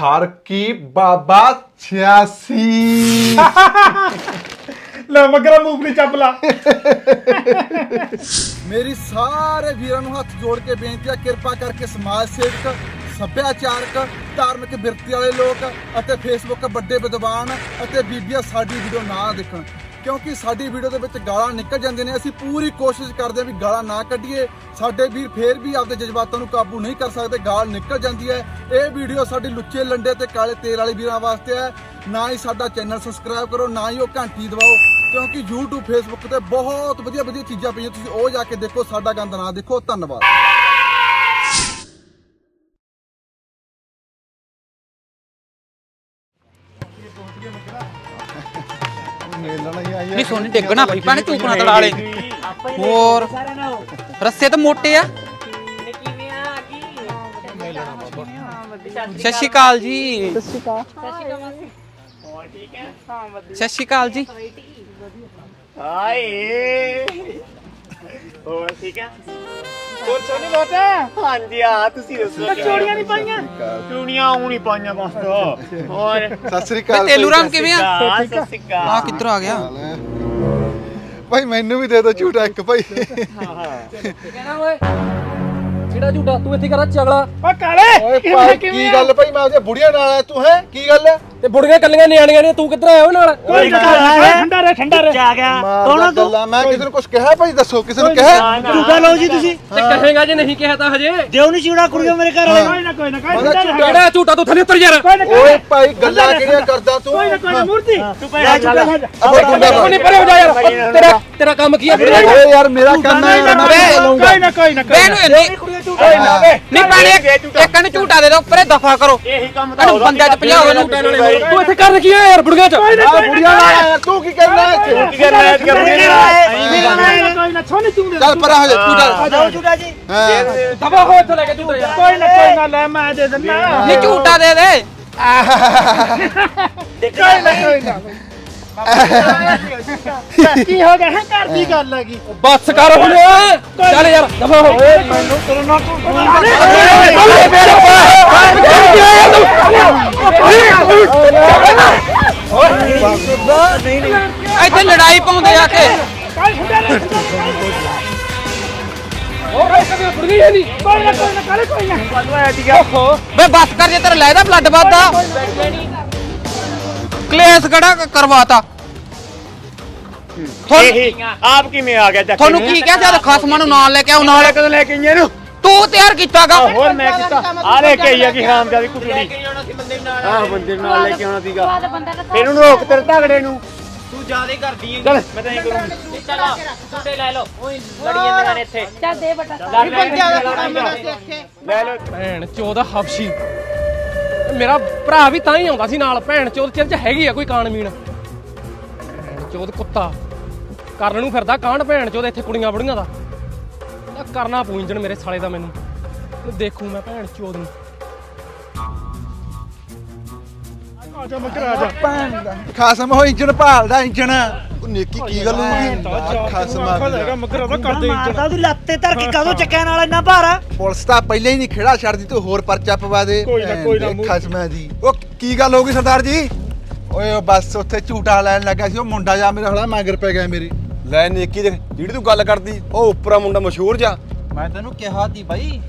ਠਾਰਕੀ ਬਾਬਾ 86 ਲੈ ਮਗਰਾ ਮੂੰਗਲੀ ਚੱਪ ਲਾ। ਮੇਰੀ ਸਾਰੇ ਵੀਰਾਂ ਨੂੰ ਹੱਥ ਜੋੜ ਕੇ ਬੇਨਤੀ ਹੈ ਕਿਰਪਾ ਕਰਕੇ ਸਮਾਜ ਸੇਵਕ ਸੱਭਿਆਚਾਰਕ ਧਾਰਮਿਕ ਬਿਰਤੀ ਵਾਲੇ ਲੋਕ ਅਤੇ ਫੇਸਬੁੱਕ ਵੱਡੇ ਵਿਦਵਾਨ ਅਤੇ ਬੀਬੀਆਂ ਸਾਡੀ ਵੀਡੀਓ ਨਾ ਦੇਖਣ। ਕਿਉਂਕਿ ਸਾਡੀ ਵੀਡੀਓ ਦੇ ਵਿੱਚ ਗਾਲਾਂ ਨਿਕਲ ਜਾਂਦੀਆਂ ਨੇ। ਅਸੀਂ ਪੂਰੀ ਕੋਸ਼ਿਸ਼ ਕਰਦੇ ਹਾਂ ਵੀ ਗਾਲਾਂ ਨਾ ਕੱਢੀਏ। ਸਾਡੇ ਵੀਰ ਫੇਰ ਵੀ ਆਪਦੇ ਜਜ਼ਬਾਤਾਂ ਨੂੰ ਕਾਬੂ ਨਹੀਂ ਕਰ ਸਕਦੇ। ਗਾਲ ਨਿਕਲ ਜਾਂਦੀ ਹੈ। ਇਹ ਵੀਡੀਓ ਸਾਡੀ ਲੁੱਚੇ ਲੰਡੇ ਤੇ ਕਾਲੇ ਤੇਲ ਵਾਲੇ ਵੀਰਾਂ ਵਾਸਤੇ ਹੈ। ਨਾ ਹੀ ਸਾਡਾ ਚੈਨਲ ਸਬਸਕ੍ਰਾਈਬ ਕਰੋ, ਨਾ ਹੀ ਉਹ ਘੰਟੀ ਦਬਾਓ। ਕਿਉਂਕਿ YouTube, Facebook ਤੇ ਬਹੁਤ ਵਧੀਆ ਵਧੀਆ ਚੀਜ਼ਾਂ ਪਈਆਂ। ਤੁਸੀਂ ਉਹ ਜਾ ਕੇ ਦੇਖੋ, ਸਾਡਾ ਗੰਦ ਨਾ ਦੇਖੋ। ਧੰਨਵਾਦ। ਮੇਲਣਾ ਹੀ ਆਈ ਨਹੀਂ ਸੋਨੀ ਡਿੱਗਣਾ ਪਈ ਪਾਣੀ ਚੂਕਣਾ ਤੜਾਲੇ ਹੋਰ, ਰੱਸੇ ਤਾਂ ਮੋਟੇ ਆ। ਸਤਿ ਸ਼੍ਰੀ ਅਕਾਲ ਜੀ। ਸਤਿ ਸ਼੍ਰੀ ਅਕਾਲ ਜੀ। ਹਾਏ। ਹੋਰ ਠੀਕ ਆ? ਹੋਰ ਸੋਨੀ ਲੋਟਾ? ਹਾਂਜੀ ਆ ਤੁਸੀਂ ਦੱਸੋ ਚੋੜੀਆਂ ਨਹੀਂ ਪਾਈਆਂ? ਚੂੜੀਆਂ ਉਹ ਨਹੀਂ ਪਾਈਆਂ ਬਸ। ਹੋਰ? ਸਤਿ ਸ੍ਰੀ ਅਕਾਲ ਤੇਲੂ ਰਾਮ ਕਿਵੇਂ ਆ? ਆ ਸਸਿਕਾ ਆ ਕਿੱਧਰ ਆ ਗਿਆ? ਭਾਈ ਮੈਨੂੰ ਵੀ ਦੇ ਦਿਓ ਝੂਟਾ ਇੱਕ ਭਾਈ। ਕਹਿਣਾ ਓਏ। ਜਿਹੜਾ ਝੂਟਾ? ਤੂੰ ਇੱਥੇ ਕਰਾ ਚਗਲਾ। ਓ ਕਾਲੇ ਓਏ ਕਿਵੇਂ- ਕੀ? ਗੱਲ ਭਾਈ? ਮੈਂ ਉਹਦੇ ਬੁੜੀਆਂ ਨਾਲ ਆਇਆ। ਤੂੰ ਹੈ? ਕੀ ਗੱਲ ਹੈ? ਤੇ ਬੁੜੀਆਂ ਕੱਲੀਆਂ ਨਿਆਣੀਆਂ ਨੇ ਤੂੰ ਕਿੱਧਰ ਆਇਆ ਉਹ ਨਾਲ? ਕੋਈ ਨਾ ਠੰਡਾ ਰਹਿ ਠੰਡਾ ਰਹਿ। ਆ ਗਿਆ। ਮਾਰਦਾ ਗੱਲਾਂ। ਮੈਂ ਕਿਸੇ ਨੂੰ ਕੁਝ ਕਿਹਾ ਭਾਈ? ਦੱਸੋ ਕਿਸੇ ਨੂੰ ਕਿਹਾ? ਝੂਠਾ ਲਓ ਜੀ ਤੁਸੀਂ। ਤੇ ਕਹੇਗਾ ਜੇ ਨਹੀਂ ਕਿਹਾ ਤਾਂ ਹਜੇ। ਦਿਓ ਨਹੀਂ ਚੂੜਾ ਕੁੜੀਓ ਮੇਰੇ ਘਰ ਕੋਈ ਨਾ ਕੋਈ ਨਾ ਕੋਈ ਰਹਿ। ਕਿਹੜਾ ਝੂਟਾ? ਤੂੰ ਥੱਲੇ ਉਤਰ ਯਾਰ। ਕੋਈ ਨਾ ਕੋਈ ਓਏ ਭਾਈ ਗੱਲਾਂ ਕਿਹੜੀਆਂ ਕਰਦਾ ਤੂੰ? ਕੋਈ ਨਾ ਕੋਈ ਨਾ ਮੂਰਤੀ। ਤੂੰ ਪਹਿਲਾਂ ਗੁੰਡਾ ਉਹ ਨਹੀਂ ਪਰੇ ਹੋ ਜਾ। ਯਾਰ ਤੇਰਾ ਤੇਰਾ ਕੰਮ ਕੀ ਆ? ਓਏ ਯਾਰ ਮੇਰਾ ਕੰਮ ਹੈ ਮੈਂ ਵੇ, ਲਊਂਗਾ। ਕੋਈ ਨਾ ਕੋਈ ਨਾ। ਵੇ ਇੰਨੀ ਓਏ ਨਾ ਵੇ ਨਹੀਂ ਪਾਣੀ ਇੱਕ ਨੂੰ ਝੂਟਾ ਦੇ ਦੋ ਪਰੇ ਦਫਾ ਕਰੋ ਇਹੀ ਕੰਮ ਤਾਂ ਇਹਨੂੰ ਬੰਦੇ ਚ ਭਜਾਓ ਇਹਨੂੰ ਤੂੰ ਇੱਥੇ ਕਰਨ ਕੀ ਆ ਯਾਰ ਬੁੜੀਆਂ ਚ ਆ ਬੁੜੀਆਂ ਨਾਲ ਆਇਆ ਤੂੰ ਕੀ ਕਰਨਾ ਇੱਥੇ ਕੀ ਕਰਨਾ ਹੈ ਕਿ ਆਪਣੇ ਨਾਲ ਕੋਈ ਨਾ ਛੋਨੇ ਚੂੜੇ ਚੱਲ ਪਰਾਂ ਹੋ ਜਾ ਝੂਟਾ ਜਾਓ ਚੂੜਾ ਜੀ ਹਾਂ ਦਫਾ ਹੋ ਇੱਥੇ ਲੈ ਕੇ ਝੂਟਾ ਯਾਰ ਕੋਈ ਨਾ ਕੋਈ ਨਾ ਲੈ ਮੈਂ ਦੇ ਦਿੰਦਾ ਨਹੀਂ ਝੂਟਾ ਦੇ ਦੇ ਕੋਈ ਨਾ ਕੋਈ ਨਾ ਕੀ ਹੋ ਗਿਆ ਹੈ ਘਰ ਦੀ ਗੱਲ ਹੈਗੀ। ਬੱਸ ਕਰ ਹੁਣ ਚੱਲ ਯਾਰ ਦਫਾ ਹੋ। ਮੈਨੂੰ ਤੇਰੇ ਨਾਲ ਤੂੰ ਇੱਥੇ ਲੜਾਈ ਪਾਉਂਦੇ ਆ ਕੇ। ਬੱਸ ਕਰ ਜੇ ਤੇਰਾ ਲੈਦਾ ਬਲੱਡ ਵੱਧਦਾ। ਕਲੇਸ਼ ਕੜਾ ਕਰਵਾਤਾ? ਤੁਹਾਨੂੰ ਇਹੀ ਆਪ ਕਿਵੇਂ ਆ ਗਿਆ ਚੱਕ ਤੁਹਾਨੂੰ ਕੀ? ਕਿਹਾ ਜਦ ਖਸਮਾਂ ਨੂੰ ਨਾਲ ਲੈ ਕੇ ਆਉ ਨਾਲ ਕਦੋਂ ਲੈ ਕੇ ਆਈਆਂ ਇਹਨੂੰ? ਤੂੰ ਤਿਆਰ ਕੀਤਾਗਾ। ਹੋਰ ਮੈਂ ਕੀਤਾ। ਆ ਲੈ ਕੇ ਆਈ ਆ ਕਿ ਹਰਾਮ ਜਾਦੀ ਕੁੱਟੜੀ। ਆਹ ਬੰਦੇ ਨੂੰ ਨਾਲ ਲੈ ਕੇ ਆਉਣਾ ਸੀਗਾ। ਇਹਨੂੰ ਰੋਕ ਤੇਰੇ ਧਗੜੇ ਨੂੰ। ਤੂੰ ਜ਼ਿਆਦਾ ਕਰਦੀ ਹੈ ਚੱਲ। ਮੈਂ ਤਾਂ ਇਹ ਕਰੂੰਗੀ। ਚਲ। ਟੁੱਟੇ ਲੈ ਲਓ। ਓਏ ਲੜੀ ਜਾਂਦੇ ਨੇ ਇੱਥੇ। ਚੱਲ ਦੇ ਬਟਾ। ਲੈ ਲੈ ਲਓ। ਭੈਣ ਚੋਦ ਹਬਸ਼ੀ। ਮੇਰਾ ਭਰਾ ਵੀ ਤਾਂ ਹੀ ਆਉਂਦਾ ਸੀ ਨਾਲ, ਭੈਣ ਚੋਦ ਚਿਰ ਚ ਹੈਗੀ ਆ ਕੋਈ ਕਾਣਮੀਨ ਭੈਣ ਚੋਦ ਕੁੱਤਾ। ਕਰਨ ਨੂੰ ਫਿਰਦਾ ਕਾਂਡ ਭੈਣ ਚੋਦ, ਇੱਥੇ ਕੁੜੀਆਂ ਬੁੜੀਆਂ ਦਾ। ਕਰਨਾ ਪੂੰਜਣ ਮੇਰੇ ਸਾਲੇ ਦਾ ਮੈਨੂੰ। ਦੇਖੂ ਮੈਂ ਭੈਣ ਚੋਦ ਨੂੰ। ਆ ਜਾ ਮਗਰ ਆ ਜਾ ਭੈਣ ਦਾ ਖਸਮ ਹੋ ਇੰਜਣ ਭਾਲਦਾ ਇੰਜਣ। ਉਹ ਨੇਕੀ ਕੀ ਗੱਲ ਹੋਊਗੀ ਖਸਮ ਆ ਮਗਰ ਉਹਦਾ ਕਰਦੇ ਮਾਰਦਾ ਉਹਦੀ ਲੱਤੇ ਧਰ ਕੇ ਕਦੋਂ ਚੱਕਿਆ ਨਾਲ ਇੰਨਾ ਭਾਰਾ ਪੁਲਿਸ ਤਾਂ ਪਹਿਲਾਂ ਹੀ ਨਹੀਂ ਖੇੜਾ ਛੱਡਦੀ ਤੂੰ ਹੋਰ ਪਰਚਾ ਪਵਾ ਦੇ। ਕੋਈ ਨਾ, ਕੋਈ ਨਾ, ਦੇ ਖਸਮਾਂ ਦੀ ਉਹ ਕੀ ਗੱਲ ਹੋ ਗਈ ਸਰਦਾਰ ਜੀ? ਓਏ ਉਹ ਬਸ ਉੱਥੇ ਝੂਟਾ ਲੈਣ ਲੱਗਾ ਸੀ ਉਹ ਮੁੰਡਾ ਜਾ ਮੇਰਾ ਹਲਾ ਮਗਰ ਪੈ ਗਿਆ ਮੇਰੀ। ਲੈ ਨੇਕੀ ਦੇ ਜਿਹੜੀ ਤੂੰ ਗੱਲ ਕਰਦੀ ਉਹ ਉੱਪਰਾ ਮੁੰਡਾ ਮਸ਼ਹੂਰ ਜਾ। ਮੈਂ ਤੈਨੂੰ ਕਿਹਾ ਸੀ ਬਾਈ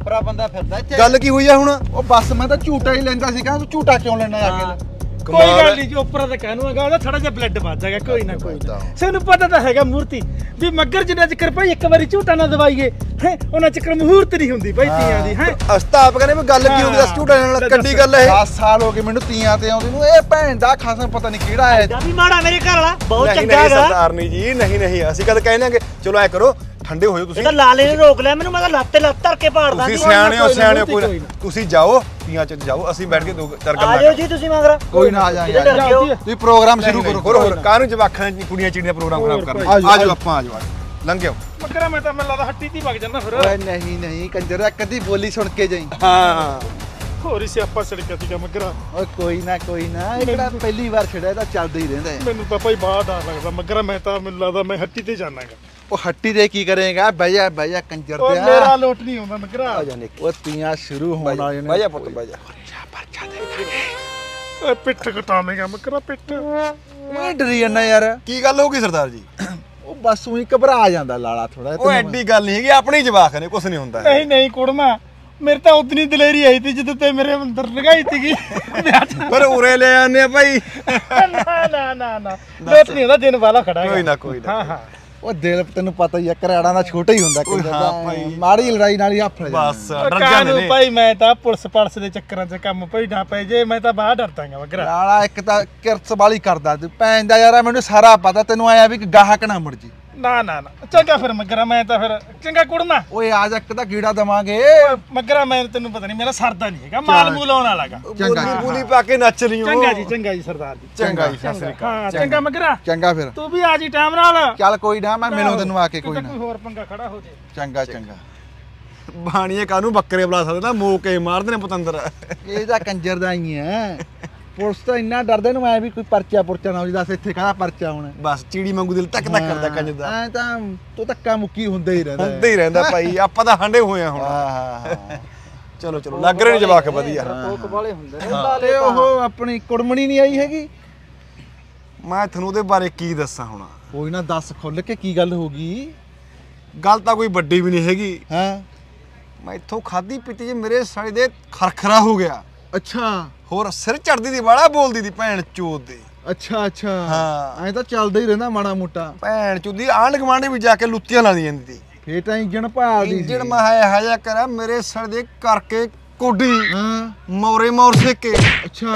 ਉਪਰਾ ਬੰਦਾ ਫਿਰਦਾ ਇੱਥੇ। ਗੱਲ ਕੀ ਹੋਈ ਆ ਹੁਣ? ਉਹ ਬਸ ਮੈਂ ਤਾਂ ਝੂਟਾ ਹੀ ਲੈਂਦਾ ਸੀ ਕਹਿੰਦਾ ਤੂੰ ਝੂਟਾ ਕਿਉਂ ਲੈਣਾ ਆ ਕੇ? ਕੋਈ ਗੱਲ ਨਹੀਂ ਜੋ ਉੱਪਰ ਤਾਂ ਕਹਿਣੂ ਹੈਗਾ ਉਹਦਾ ਥੋੜਾ ਜਿਹਾ ਬਲੱਡ ਵੱਜ ਜਾਏਗਾ ਕੋਈ ਨਾ ਕੋਈ ਨਾ। ਸਾਨੂੰ ਪਤਾ ਤਾਂ ਹੈਗਾ ਮੂਰਤੀ ਵੀ ਮੱਗਰ ਜਿੰਨਾ ਚੱਕਰ ਭਾਈ ਇੱਕ ਵਾਰੀ ਝੂਟਾ ਨਾ ਦਵਾਈਏ ਹੈ ਉਹਨਾਂ ਚੱਕਰ ਮਹੂਰਤ ਨਹੀਂ ਹੁੰਦੀ ਭਾਈ ਤੀਆਂ ਦੀ ਹੈ। ਅਸਤਾ ਆਪ ਕਹਿੰਦੇ ਵੀ ਗੱਲ ਕੀ ਹੋ ਗਈ ਦੱਸ ਝੂਟਾ ਲੈਣ ਨਾਲ ਕੱਡੀ ਗੱਲ ਇਹ। 10 ਸਾਲ ਹੋ ਗਏ ਮੈਨੂੰ ਤੀਆਂ ਤੇ ਆਉਂਦੇ ਨੂੰ। ਇਹ ਭੈਣ ਦਾ ਖਾਸਾ ਪਤਾ ਨਹੀਂ ਕਿਹੜਾ ਹੈ। ਦਾ ਵੀ ਮਾੜਾ ਮੇਰੇ ਘਰ ਵਾਲਾ ਬਹੁਤ ਨਹੀਂ ਚੰਗਾ ਨਹੀਂ ਹੈਗਾ। ਸਰਦਾਰਨੀ ਜੀ ਨਹੀਂ ਨਹੀਂ ਅਸੀਂ ਕਦ ਕਹਿੰਦੇ ਚਲੋ ਐ ਕਰੋ ਠੰਡੇ ਹੋ ਜਾਓ ਇਹ ਤੁਸੀਂ। ਤਾਂ ਲਾਲੇ ਨੇ ਰੋਕ ਲਿਆ ਮੈਨੂੰ ਮੈਂ ਤਾਂ ਲੱਤੇ ਲੱਤ ਧਰ ਕੇ ਪਾੜਦਾ ਤੁਸੀਂ ਸਿਆਣੇ ਹੋ ਸਿਆਣੇ ਹੋ ਕੋਈ ਤੁਸੀਂ ਜਾਓ ਤੀਆਂ ਚ ਜਾਓ ਅਸੀਂ ਬੈਠ ਕੇ ਦੋ ਚਾਰ ਆ ਗੱਲਾਂ ਜਾਓ ਜੀ ਤੁਸੀਂ ਮਗਰ। ਕੋਈ ਨਾ ਆ ਇਹਦੇ ਕਿਉਂ ਤੁਸੀਂ ਪ੍ਰੋਗਰਾਮ ਸ਼ੁਰੂ ਕਰੋ ਹੋਰ ਹੋਰ ਕਾਹਨੂੰ ਜਵਾਖਾਂ ਦੀ ਕੁੜੀਆਂ ਚਿੜੀਆਂ ਪ੍ਰੋਗਰਾਮ ਖਰਾਬ ਕਰਨਾ? ਆਜੋ, ਆਜੋ ਆਜੋ। ਆਪਾਂ ਆਜੋ ਲੰਘਿਓ। ਮੱਗਰਾ ਮੈਂ ਤਾਂ ਮੈਨੂੰ ਲੱਗਦਾ ਹੱਟੀ ਤੇ ਵਗ ਜਾਂਦਾ ਫਿਰ। ਓਏ ਨਹੀਂ ਨਹੀਂ ਕੰਜਰ ਕਦੀ ਬੋਲੀ ਸੁਣ ਕੇ ਜਾਈ। ਹਾਂ। ਹੋਰ ਹੀ ਸਿਆਪਾ ਸੜਕਿਆ ਸੀਗਾ ਮੱਗਰਾ ਓਏ ਕੋਈ ਨਾ ਕੋਈ ਨਾ ਇਹ ਕਿਹੜਾ ਪਹਿਲੀ ਵਾਰ ਛੜਿਆ ਤਾਂ ਚੱਲਦਾ ਹੀ ਰਹਿੰਦਾ ਮੈਨੂੰ ਤਾਂ ਭਾਈ ਬਾਹਰ ਡਰ ਲੱਗਦਾ। ਮੱਗਰਾ ਮੈਂ ਤਾਂ ਮੈਨੂੰ ਲੱਗਦਾ ਮੈਂ ਹੱਟੀ ਤੇ ਜਾਣਾਗਾ। ਉਹ ਹੱਟੀ ਦੇ ਕੀ ਕਰੇਗਾ? ਬਹਿ ਜਾ ਕੰਜਰ ਉਹ ਤੇ ਮੇਰਾ ਲੋਟ ਨਹੀਂ ਆਉਂਦਾ ਮਗਰਾ ਆ ਜਾ ਨਿੱਕੀ। ਉਹ ਤੀਆਂ ਸ਼ੁਰੂ ਹੋਣ ਵਾਲੀਆਂ ਬਹਿ ਜਾ ਪੁੱਤ ਬਹਿ ਜਾ। ਓਏ ਪਿੱਠ ਕਟਾਵੇਂਗਾ ਮਗਰਾ ਪਿੱਠ। ਮੈਂ ਡਰੀ ਜਾਂਦਾ ਯਾਰ। ਕੀ ਗੱਲ ਹੋ ਗਈ ਸਰਦਾਰ ਜੀ? ਉਹ ਬਸ ਉਹੀ ਘਬਰਾ ਜਾਂਦਾ ਲਾਲਾ ਥੋੜਾ ਉਹ ਐਡੀ ਗੱਲ ਨਹੀਂ ਹੈਗੀ ਆਪਣੀ ਜਵਾਕ ਨੇ ਕੁਛ ਨਹੀਂ ਹੁੰਦਾ ਨਹੀਂ ਨਹੀਂ ਕੁੜਮਾ ਮੇਰੇ ਤਾਂ ਉਤਨੀ ਦਲੇਰੀ ਆਈ ਤੀ ਜਦੋਂ ਤੇ ਮੇਰੇ ਅੰਦਰ ਲਗਾਈ ਤੀਗੀ 'ਚ। ਪਰ ਉਰੇ ਲੈ ਆਨੇ ਆ ਭਾਈ। ਨਾ ਨਾ ਨਾ ਨਾ। ਲੋਟ ਨਹੀਂ ਹੁੰਦਾ ਦਿਨ ਵਾਲਾ ਖੜਾ। ਕੋਈ ਨਾ ਕੋਈ ਨਾ ਹਾਂ ਹਾਂ। ਉਹ ਦਿਲ ਤੈਨੂੰ ਪਤਾ ਹੀ ਆ ਘਰਾੜਾਂ ਦਾ ਛੋਟਾ ਹੀ ਹੁੰਦਾ ਕੰਜਰ ਹਾਂ। ਮਾੜੀ ਲੜਾਈ ਨਾਲ ਹੀ ਹੱਫ ਬਸ ਉਹ ਡਰ ਜਾਂਦੇ ਨੇ। ਭਾਈ ਮੈਂ ਤਾਂ ਪੁਲਿਸ ਪਲਸ ਦੇ ਚੱਕਰਾਂ 'ਚ ਕੰਮ ਨਾ ਪੈ ਜੇ ਮੈਂ ਤਾਂ ਬਾਹਰ ਡਰਦਾਂਗਾ ਮਗਰਾ ਲਾਲਾ ਇੱਕ ਤਾਂ ਕਿਰਤ ਵਾਲੀ ਕਰਦਾ। ਤੂੰ ਭੈਣ ਦਾ ਯਾਰ ਮੈਨੂੰ ਸਾਰਾ ਪਤਾ ਤੈਨੂੰ ਆਇਆ ਵੀ ਕਿ ਗਾਹਕ ਨਾ ਮੁੜ ਜੀ ਨਾ ਨਾ ਨਾ। ਚੰਗਾ ਫਿਰ ਮਗਰਾ ਮੈਂ ਤਾਂ ਫਿਰ ਚੰਗਾ ਕੁੜਮਾ। ਓਏ ਆ ਜਾ ਇੱਕ ਤਾਂ ਗੀੜਾ ਦਵਾਂਗੇ। ਮਗਰਾ ਮੈਂ ਤੈਨੂੰ ਪਤਾ ਨਹੀਂ ਮੇਰਾ ਸਰਦਾ ਨਹੀਂ ਹੈਗਾ ਮਾਲ ਮੂਲ ਆਉਣ ਵਾਲਾਗਾ ਚੰਗਾ ਬੋਲੀ ਬੋਲੀ ਪਾ ਕੇ ਨੱਚ ਰਹੀ ਹੋ ਚੰਗਾ ਜੀ ਚੰਗਾ ਜੀ ਸਰਦਾਰ ਜੀ। ਚੰਗਾ ਜੀ ਸਤਿ ਸ੍ਰੀ ਅਕਾਲ। ਹਾਂ ਚੰਗਾ। ਮਗਰਾ ਚੰਗਾ ਫਿਰ। ਤੂੰ ਵੀ ਆ ਜੀ ਟਾਈਮ ਨਾਲ। ਚੱਲ ਕੋਈ ਨਾ ਮੈਂ ਮਿਲੂ ਤੈਨੂੰ ਆ ਕੇ ਕੋਈ ਨਾ। ਕੋਈ ਹੋਰ ਪੰਗਾ ਖੜਾ ਹੋ ਜੇ। ਚੰਗਾ ਚੰਗਾ। ਬਾਣੀਏ ਕਾਨੂੰ ਬੱਕਰੇ ਬੁਲਾ ਸਕਦੇ ਨਾ ਮੋਕੇ ਮਾਰਦੇ ਨੇ ਪਤੰਦਰ। ਇਹ ਤਾਂ ਕੰਜਰ ਦਾ ਹੀ ਹੈ। ਪੁਲਿਸ ਤਾਂ ਇੰਨਾ ਡਰਦੇ ਨੂੰ ਐ ਵੀ ਕੋਈ ਪਰਚਾ ਪੁਰਚਾ ਨਾ ਹੋ ਜੀ ਦੱਸ ਇੱਥੇ ਕਾਹਦਾ ਪਰਚਾ ਹੋਣਾ? ਬਸ ਚੀੜੀ ਵਾਂਗੂ ਦਿਲ ਤੱਕ ਤੱਕ ਕਰਦਾ ਕੰਜ ਦਾ। ਐ ਤਾਂ ਤੂੰ ਧੱਕਾ ਮੁੱਕੀ ਹੁੰਦਾ ਹੀ ਰਹਿੰਦਾ। ਹੁੰਦਾ ਹੀ ਰਹਿੰਦਾ ਭਾਈ ਆਪਾਂ ਤਾਂ ਹੰਡੇ ਹੋਏ ਆ ਹੁਣ। ਹਾਂ ਚਲੋ ਚਲੋ ਲੱਗ ਰਹੇ ਨੇ ਜਵਾਕ ਵਧੀਆ। ਵਾਲੇ ਹੁੰਦੇ ਨੇ। ਤੇ ਉਹ ਆਪਣੀ ਕੁੜਮਣੀ ਨਹੀਂ ਆਈ ਹੈਗੀ? ਮੈਂ ਤੁਹਾਨੂੰ ਉਹਦੇ ਬਾਰੇ ਕੀ ਦੱਸਾਂ ਹੁਣ? ਕੋਈ ਨਾ ਦੱਸ ਖੁੱਲ ਕੇ ਕੀ ਗੱਲ ਹੋ ਗਈ? ਗੱਲ ਤਾਂ ਕੋਈ ਵੱਡੀ ਵੀ ਨਹੀਂ ਹੈਗੀ। ਹਾਂ? ਮੈਂ ਇੱਥੋਂ ਖਾਦੀ ਪੀਤੀ ਜੇ ਮੇਰੇ ਸਾਲੇ ਦੇ ਖਰਖਰਾ ਹੋ ਗਿਆ। ਅੱਛਾ। ਹੋਰ ਸਿਰ ਚੜਦੀ ਦੀ ਵਾਲਾ ਬੋਲਦੀ ਦੀ ਭੈਣ ਚੋਦ ਦੀ। ਅੱਛਾ ਅੱਛਾ। ਹਾਂ। ਐਂ ਤਾਂ ਚੱਲਦਾ ਹੀ ਰਹਿੰਦਾ ਮਾੜਾ ਮੋਟਾ। ਭੈਣ ਚੋਦੀ ਆਂਢ ਗੁਆਂਢ ਵੀ ਜਾ ਕੇ ਲੁੱਤੀਆਂ ਲਾਦੀ ਜਾਂਦੀ ਸੀ ਫੇਰ ਤਾਂ ਇੰਜਣ ਭਾਲਦੀ ਸੀ। ਇੰਜਣ ਮਹਾ ਹਜਾ ਕਰਾ ਮੇਰੇ ਸਿਰ ਦੇ ਕਰਕੇ ਕੋਡੀ ਹਾਂ। ਮੌਰੇ ਮੌਰ ਸੇਕੇ। ਅੱਛਾ।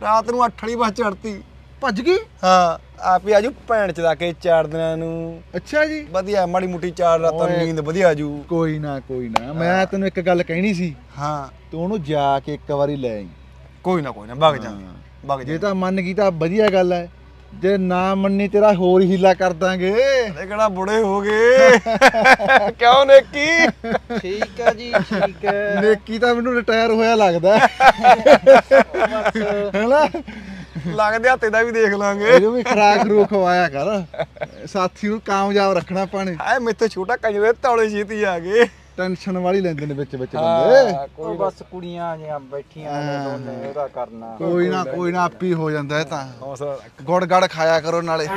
ਰਾਤ ਨੂੰ 8 ਵਾਲੀ ਬੱਸ ਚੜਤੀ ਭੱਜ ਗਈ? ਹਾਂ ਆਪ ਹੀ ਆਜੂ ਭੈਣ ਚ ਦਾ ਕੇ ਚਾਰ ਦਿਨਾਂ ਨੂੰ। ਅੱਛਾ ਜੀ। ਵਧੀਆ ਮਾੜੀ ਮੁੱਟੀ ਚਾਰ ਰਾਤਾਂ ਨੂੰ। ਨੀਂਦ ਵਧੀਆ ਆਜੂ। ਕੋਈ ਨਾ ਕੋਈ ਨਾ। ਮੈਂ ਤੈਨੂੰ ਇੱਕ ਗੱਲ ਕਹਿਣੀ ਸੀ। ਹਾਂ। ਤੂੰ ਉਹਨੂੰ ਜਾ ਕੇ ਇੱਕ ਵਾਰੀ ਲੈ ਆਈ। ਕੋਈ ਨਾ ਕੋਈ ਨਾ ਭਗ ਜਾ ਭਗ ਜੇ ਜਾ ਤਾਂ ਮੰਨ ਗਈ ਤਾਂ ਵਧੀਆ ਗੱਲ ਹੈ। ਜੇ ਨਾ ਮੰਨੀ ਤੇਰਾ ਹੋਰ ਹੀਲਾ ਕਰ ਦਾਂਗੇ। ਇਹ ਕਿਹੜਾ ਬੁੜੇ ਹੋ ਗਏ। ਕਿਉਂ ਨੇਕੀ? ਠੀਕ ਹੈ ਜੀ ਠੀਕ ਹੈ। ਨੇਕੀ ਤਾਂ ਮੈਨੂੰ ਰਿਟਾਇਰ ਹੋਇਆ ਲੱਗਦਾ। ਹੈਨਾ? ਲੱਗਦੇ ਹੱਥੇ ਦਾ ਵੀ ਦੇਖ ਲਾਂਗੇ। ਇਹਨੂੰ ਵੀ ਖਰਾਕ ਰੂ ਖਵਾਇਆ ਕਰ। ਸਾਥੀ ਨੂੰ ਕਾਮਯਾਬ ਰੱਖਣਾ ਨੇ ਹਾਏ ਮੇਥੇ ਛੋਟਾ ਕੰਜਰੇ ਤੌਲੇ ਛੇਤੀ ਆ ਗਏ। ਟੈਨਸ਼ਨ ਵਾਲੀ ਲੈਂਦੇ ਨੇ ਵਿੱਚ ਵਿੱਚ ਬੰਦੇ। ਕੋਈ ਬਸ ਕੁੜੀਆਂ ਜਿਹੀਆਂ ਬੈਠੀਆਂ ਨੇ ਦੋਨੇ ਉਹਦਾ ਕਰਨਾ। ਕੋਈ ਨਾ ਕੋਈ ਨਾ ਆਪੀ ਹੋ ਜਾਂਦਾ ਇਹ ਤਾਂ। ਗੁੜ ਗੜ ਖਾਇਆ ਕਰੋ ਨਾਲੇ।